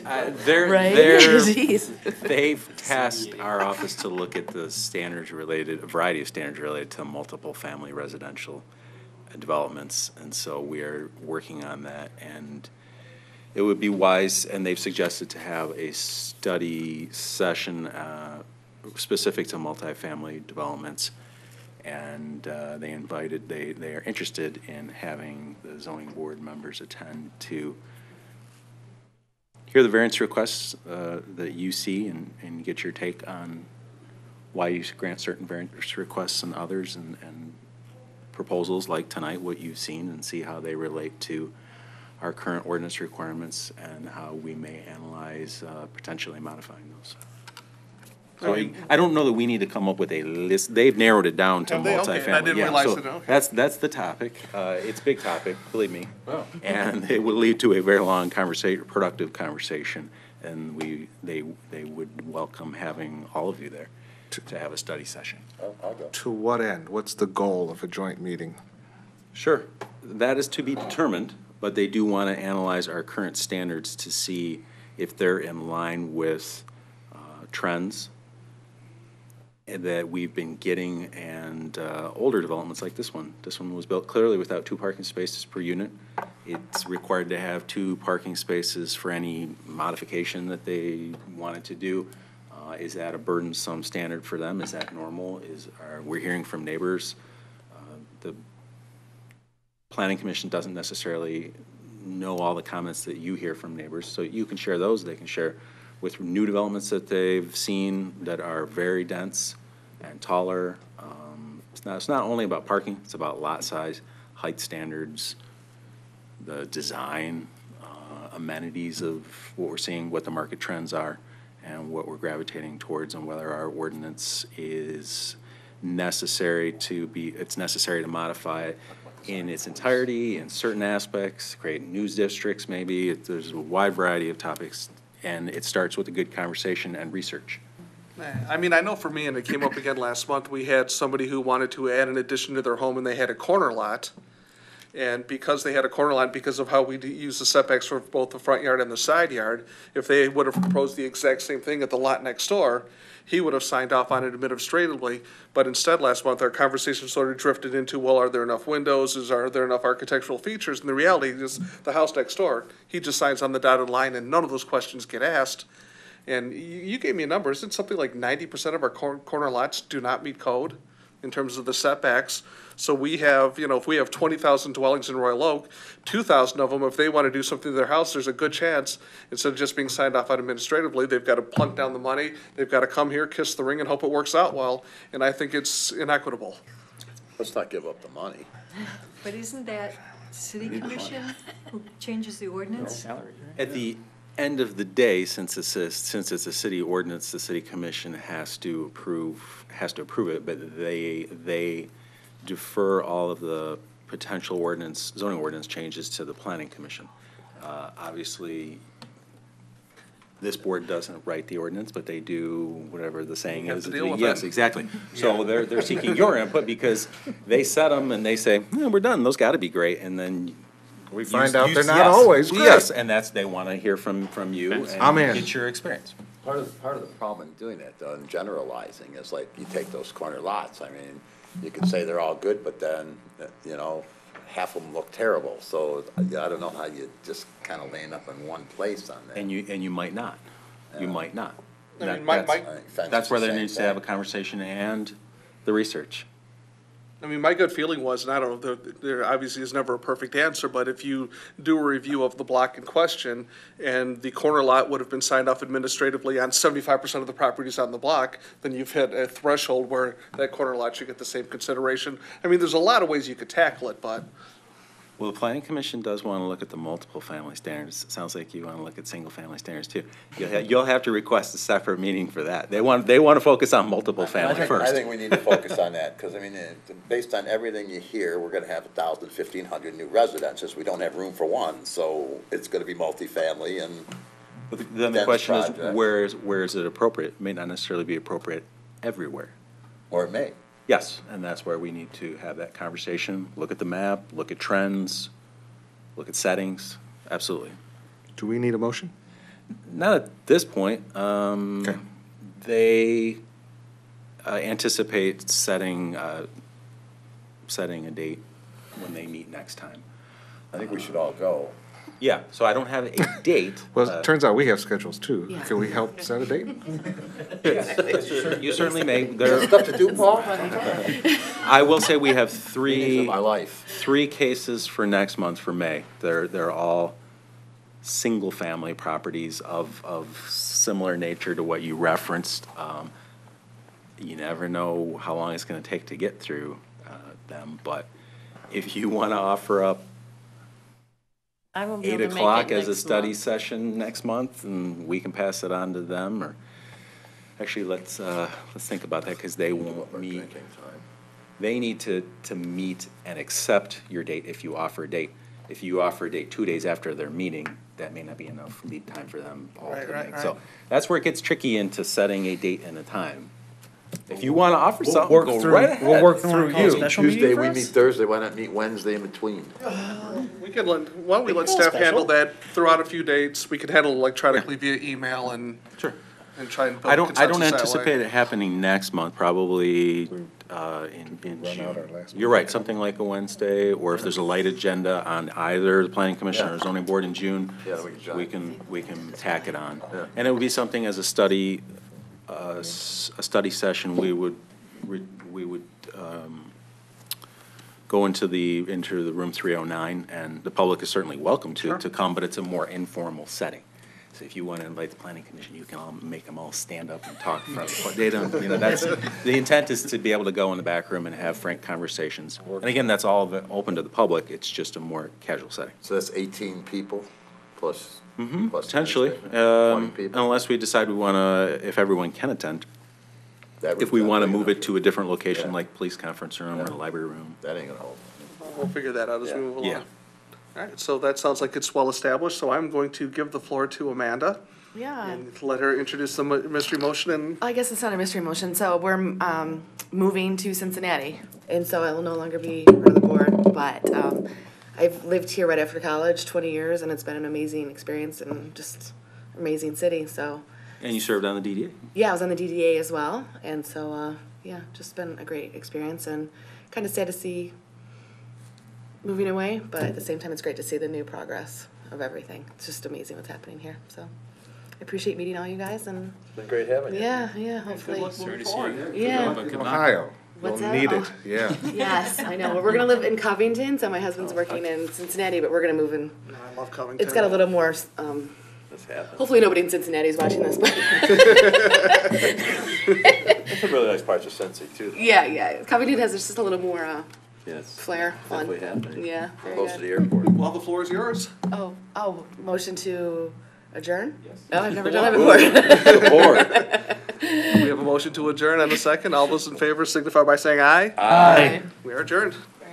Uh, They're, Right? they're, Jeez. they've tasked our office to look at the standards related, a variety of standards related to multiple family residential developments. And so we are working on that. And it would be wise, and they've suggested to have a study session uh, specific to multifamily developments. And uh, they invited, they, they are interested in having the zoning board members attend to hear the variance requests uh, that you see and, and get your take on why you grant certain variance requests and others and, and proposals like tonight, what you've seen, and see how they relate to our current ordinance requirements and how we may analyze uh, potentially modifying those. So I, I don't know that we need to come up with a list, they've narrowed it down to Have they? Okay, I multifamily. didn't Yeah, realize so it, okay. That's, that's the topic, uh, it's a big topic, believe me. And it will lead to a very long conversation, productive conversation, and we, they, they would welcome having all of you there to have a study session. To what end? What's the goal of a joint meeting? Sure, that is to be determined, but they do want to analyze our current standards to see if they're in line with uh, trends that we've been getting and uh, older developments like this one. This one was built clearly without two parking spaces per unit. It's required to have two parking spaces for any modification that they wanted to do. Uh, Is that a burdensome standard for them? Is that normal? Is, we're hearing from neighbors. uh, The planning commission doesn't necessarily know all the comments that you hear from neighbors, so you can share those, they can share with new developments that they've seen that are very dense and taller. Um, It's not, it's not only about parking, it's about lot size, height standards, the design, uh, amenities of what we're seeing, what the market trends are, and what we're gravitating towards, and whether our ordinance is necessary to be, it's necessary to modify it in its entirety, in certain aspects, create news districts maybe. It- There's a wide variety of topics, and it starts with a good conversation and research. I mean, I know for me, and it came up again last month, we had somebody who wanted to add an addition to their home and they had a corner lot. And because they had a corner lot, because of how we use the setbacks for both the front yard and the side yard, if they would have proposed the exact same thing at the lot next door, he would have signed off on it administratively. But instead, last month, our conversation sort of drifted into, well, are there enough windows? Is, are there enough architectural features? And the reality is, the house next door, he just signs on the dotted line and none of those questions get asked. And you, you gave me a number, Isn't something like ninety percent of our cor- corner lots do not meet code in terms of the setbacks? So we have, you know, if we have twenty thousand dwellings in Royal Oak, two thousand of them, if they want to do something to their house, there's a good chance, instead of just being signed off on administratively, they've got to plunk down the money, they've got to come here, kiss the ring, and hope it works out well, and I think it's inequitable. Let's not give up the money. But isn't that city commission who changes the ordinance? At the end of the day, since it's a, since it's a city ordinance, the city commission has to approve, has to approve it, but they, they defer all of the potential ordinance, zoning ordinance changes to the planning commission. Uh, Obviously, this board doesn't write the ordinance, but they do whatever the saying is. to with Yes, exactly. So they're, they're seeking your input because they set them and they say, "Yeah, we're done, those gotta be great, and then. We you- find out you- they're not yes, always great. Yes, and that's, they wanna hear from, from you I'm in. and get your experience. Part of, part of the problem in doing that, though, and generalizing, is like, you take those corner lots, I mean, you could say they're all good, but then, uh, you know, half of them look terrible, so I don't know how you just kind of land up in one place on that. And you, and you might not, you might not. I That- mean, my- that's- my- I think fence That's is where the there same needs to have a thing. conversation and the research. I mean, my gut feeling was, and I don't know, there, there obviously is never a perfect answer, but if you do a review of the block in question, and the corner lot would have been signed off administratively on seventy-five percent of the properties on the block, then you've hit a threshold where that corner lot should get the same consideration. I mean, there's a lot of ways you could tackle it, but Well, the planning commission does want to look at the multiple family standards. It sounds like you want to look at single family standards too. You'll, ha- you'll have to request a separate meeting for that. They want, they want to focus on multiple I family think- first. I think we need to focus on that, because I mean, eh, based on everything you hear, we're gonna have a thousand, fifteen hundred new residences. We don't have room for one, so it's gonna be multifamily and But the- Then the dense question is, project. where is, where is it appropriate? It May not necessarily be appropriate everywhere. Or it may. Yes, and that's where we need to have that conversation, look at the map, look at trends, look at settings, absolutely. Do we need a motion? Not at this point. Um, They uh, anticipate setting, uh, setting a date when they meet next time. I think we should all go. Yeah, so I don't have a date. Well, uh, it turns out we have schedules too. Yeah. Can we help set a date? You certainly may. There- Stuff to do, Paul? I will say we have Meetings of three, my life. three cases for next month for May. They're, they're all single-family properties of, of similar nature to what you referenced. Um, You never know how long it's gonna take to get through uh, them, but if you wanna offer up I won't be eight able to make o'clock it as a next study month. session next month, and we can pass it on to them, or, actually, let's, uh, let's think about that, because they won't meet. They need to, to meet and accept your date if you offer a date. If you offer a date two days after their meeting, that may not be enough lead time for them all Right, to right, make. So right. that's where it gets tricky into setting a date and a time. If you want to offer We'll something, work go through- right ahead. we'll work through you. Special meeting Tuesday, we us? meet Thursday, why not meet Wednesday in between? We can let, why don't we let staff handle that, throw out a few dates, we could handle it electronically via email and. Sure. And try and build I don't, I don't that way. anticipate it happening next month, probably uh, in, in June. You're right, something like a Wednesday, or if there's a light agenda on either the planning commission or zoning board in June, Yeah, we can we can, we can tack it on. Yeah. And it would be something as a study, uh, s- a study session, we would, re- we would um, go into the, into the room 309, and the public is certainly welcome to, to come, but it's a more informal setting. So if you want to invite the planning commission, you can all make them all stand up and talk in front of the, they don't, you know, that's, the intent is to be able to go in the back room and have frank conversations. And again, that's all of it open to the public, it's just a more casual setting. So that's eighteen people plus. Mm-hmm, plus potentially, Wednesday. um, people. unless we decide we want to, if everyone can attend. That If we room's want to big move enough. it to a different location, Yeah. like police conference room or Yeah. library room. That ain't gonna hold. We'll figure that out as we move along. Yeah. All right, so that sounds like it's well established, so I'm going to give the floor to Amanda Yeah. and let her introduce the mo- mystery motion and I guess it's not a mystery motion. So we're um, moving to Cincinnati, and so it will no longer be part of the board. But um, I've lived here right after college, 20 years, and it's been an amazing experience and just amazing city. So And you served on the DDA. yeah, I was on the DDA as well, and so uh, yeah, just been a great experience and kind of sad to see moving away, but at the same time, it's great to see the new progress of everything. It's just amazing what's happening here. So I appreciate meeting all you guys and It's been great having you. yeah, yeah, hopefully. Sorry to see you. Yeah. Good luck. Ohio, you'll What's that? need Oh. it, yeah. Yes, I know. Well, we're gonna live in Covington, so my husband's working in Cincinnati, but we're gonna move in. No, I love Covington. It's got a little more. Um, This happened. hopefully, nobody in Cincinnati is watching this, but That's a really nice part of Cincy too. yeah, yeah. Covington has just a little more uh, Yes. flair, fun. Definitely happening. Yeah, very Close to good. the airport. Well, the floor is yours. Oh, oh, motion to adjourn? Yes. No, I've never done that before. Board. We have a motion to adjourn and a second. All those in favor signify by saying aye. Aye. We are adjourned.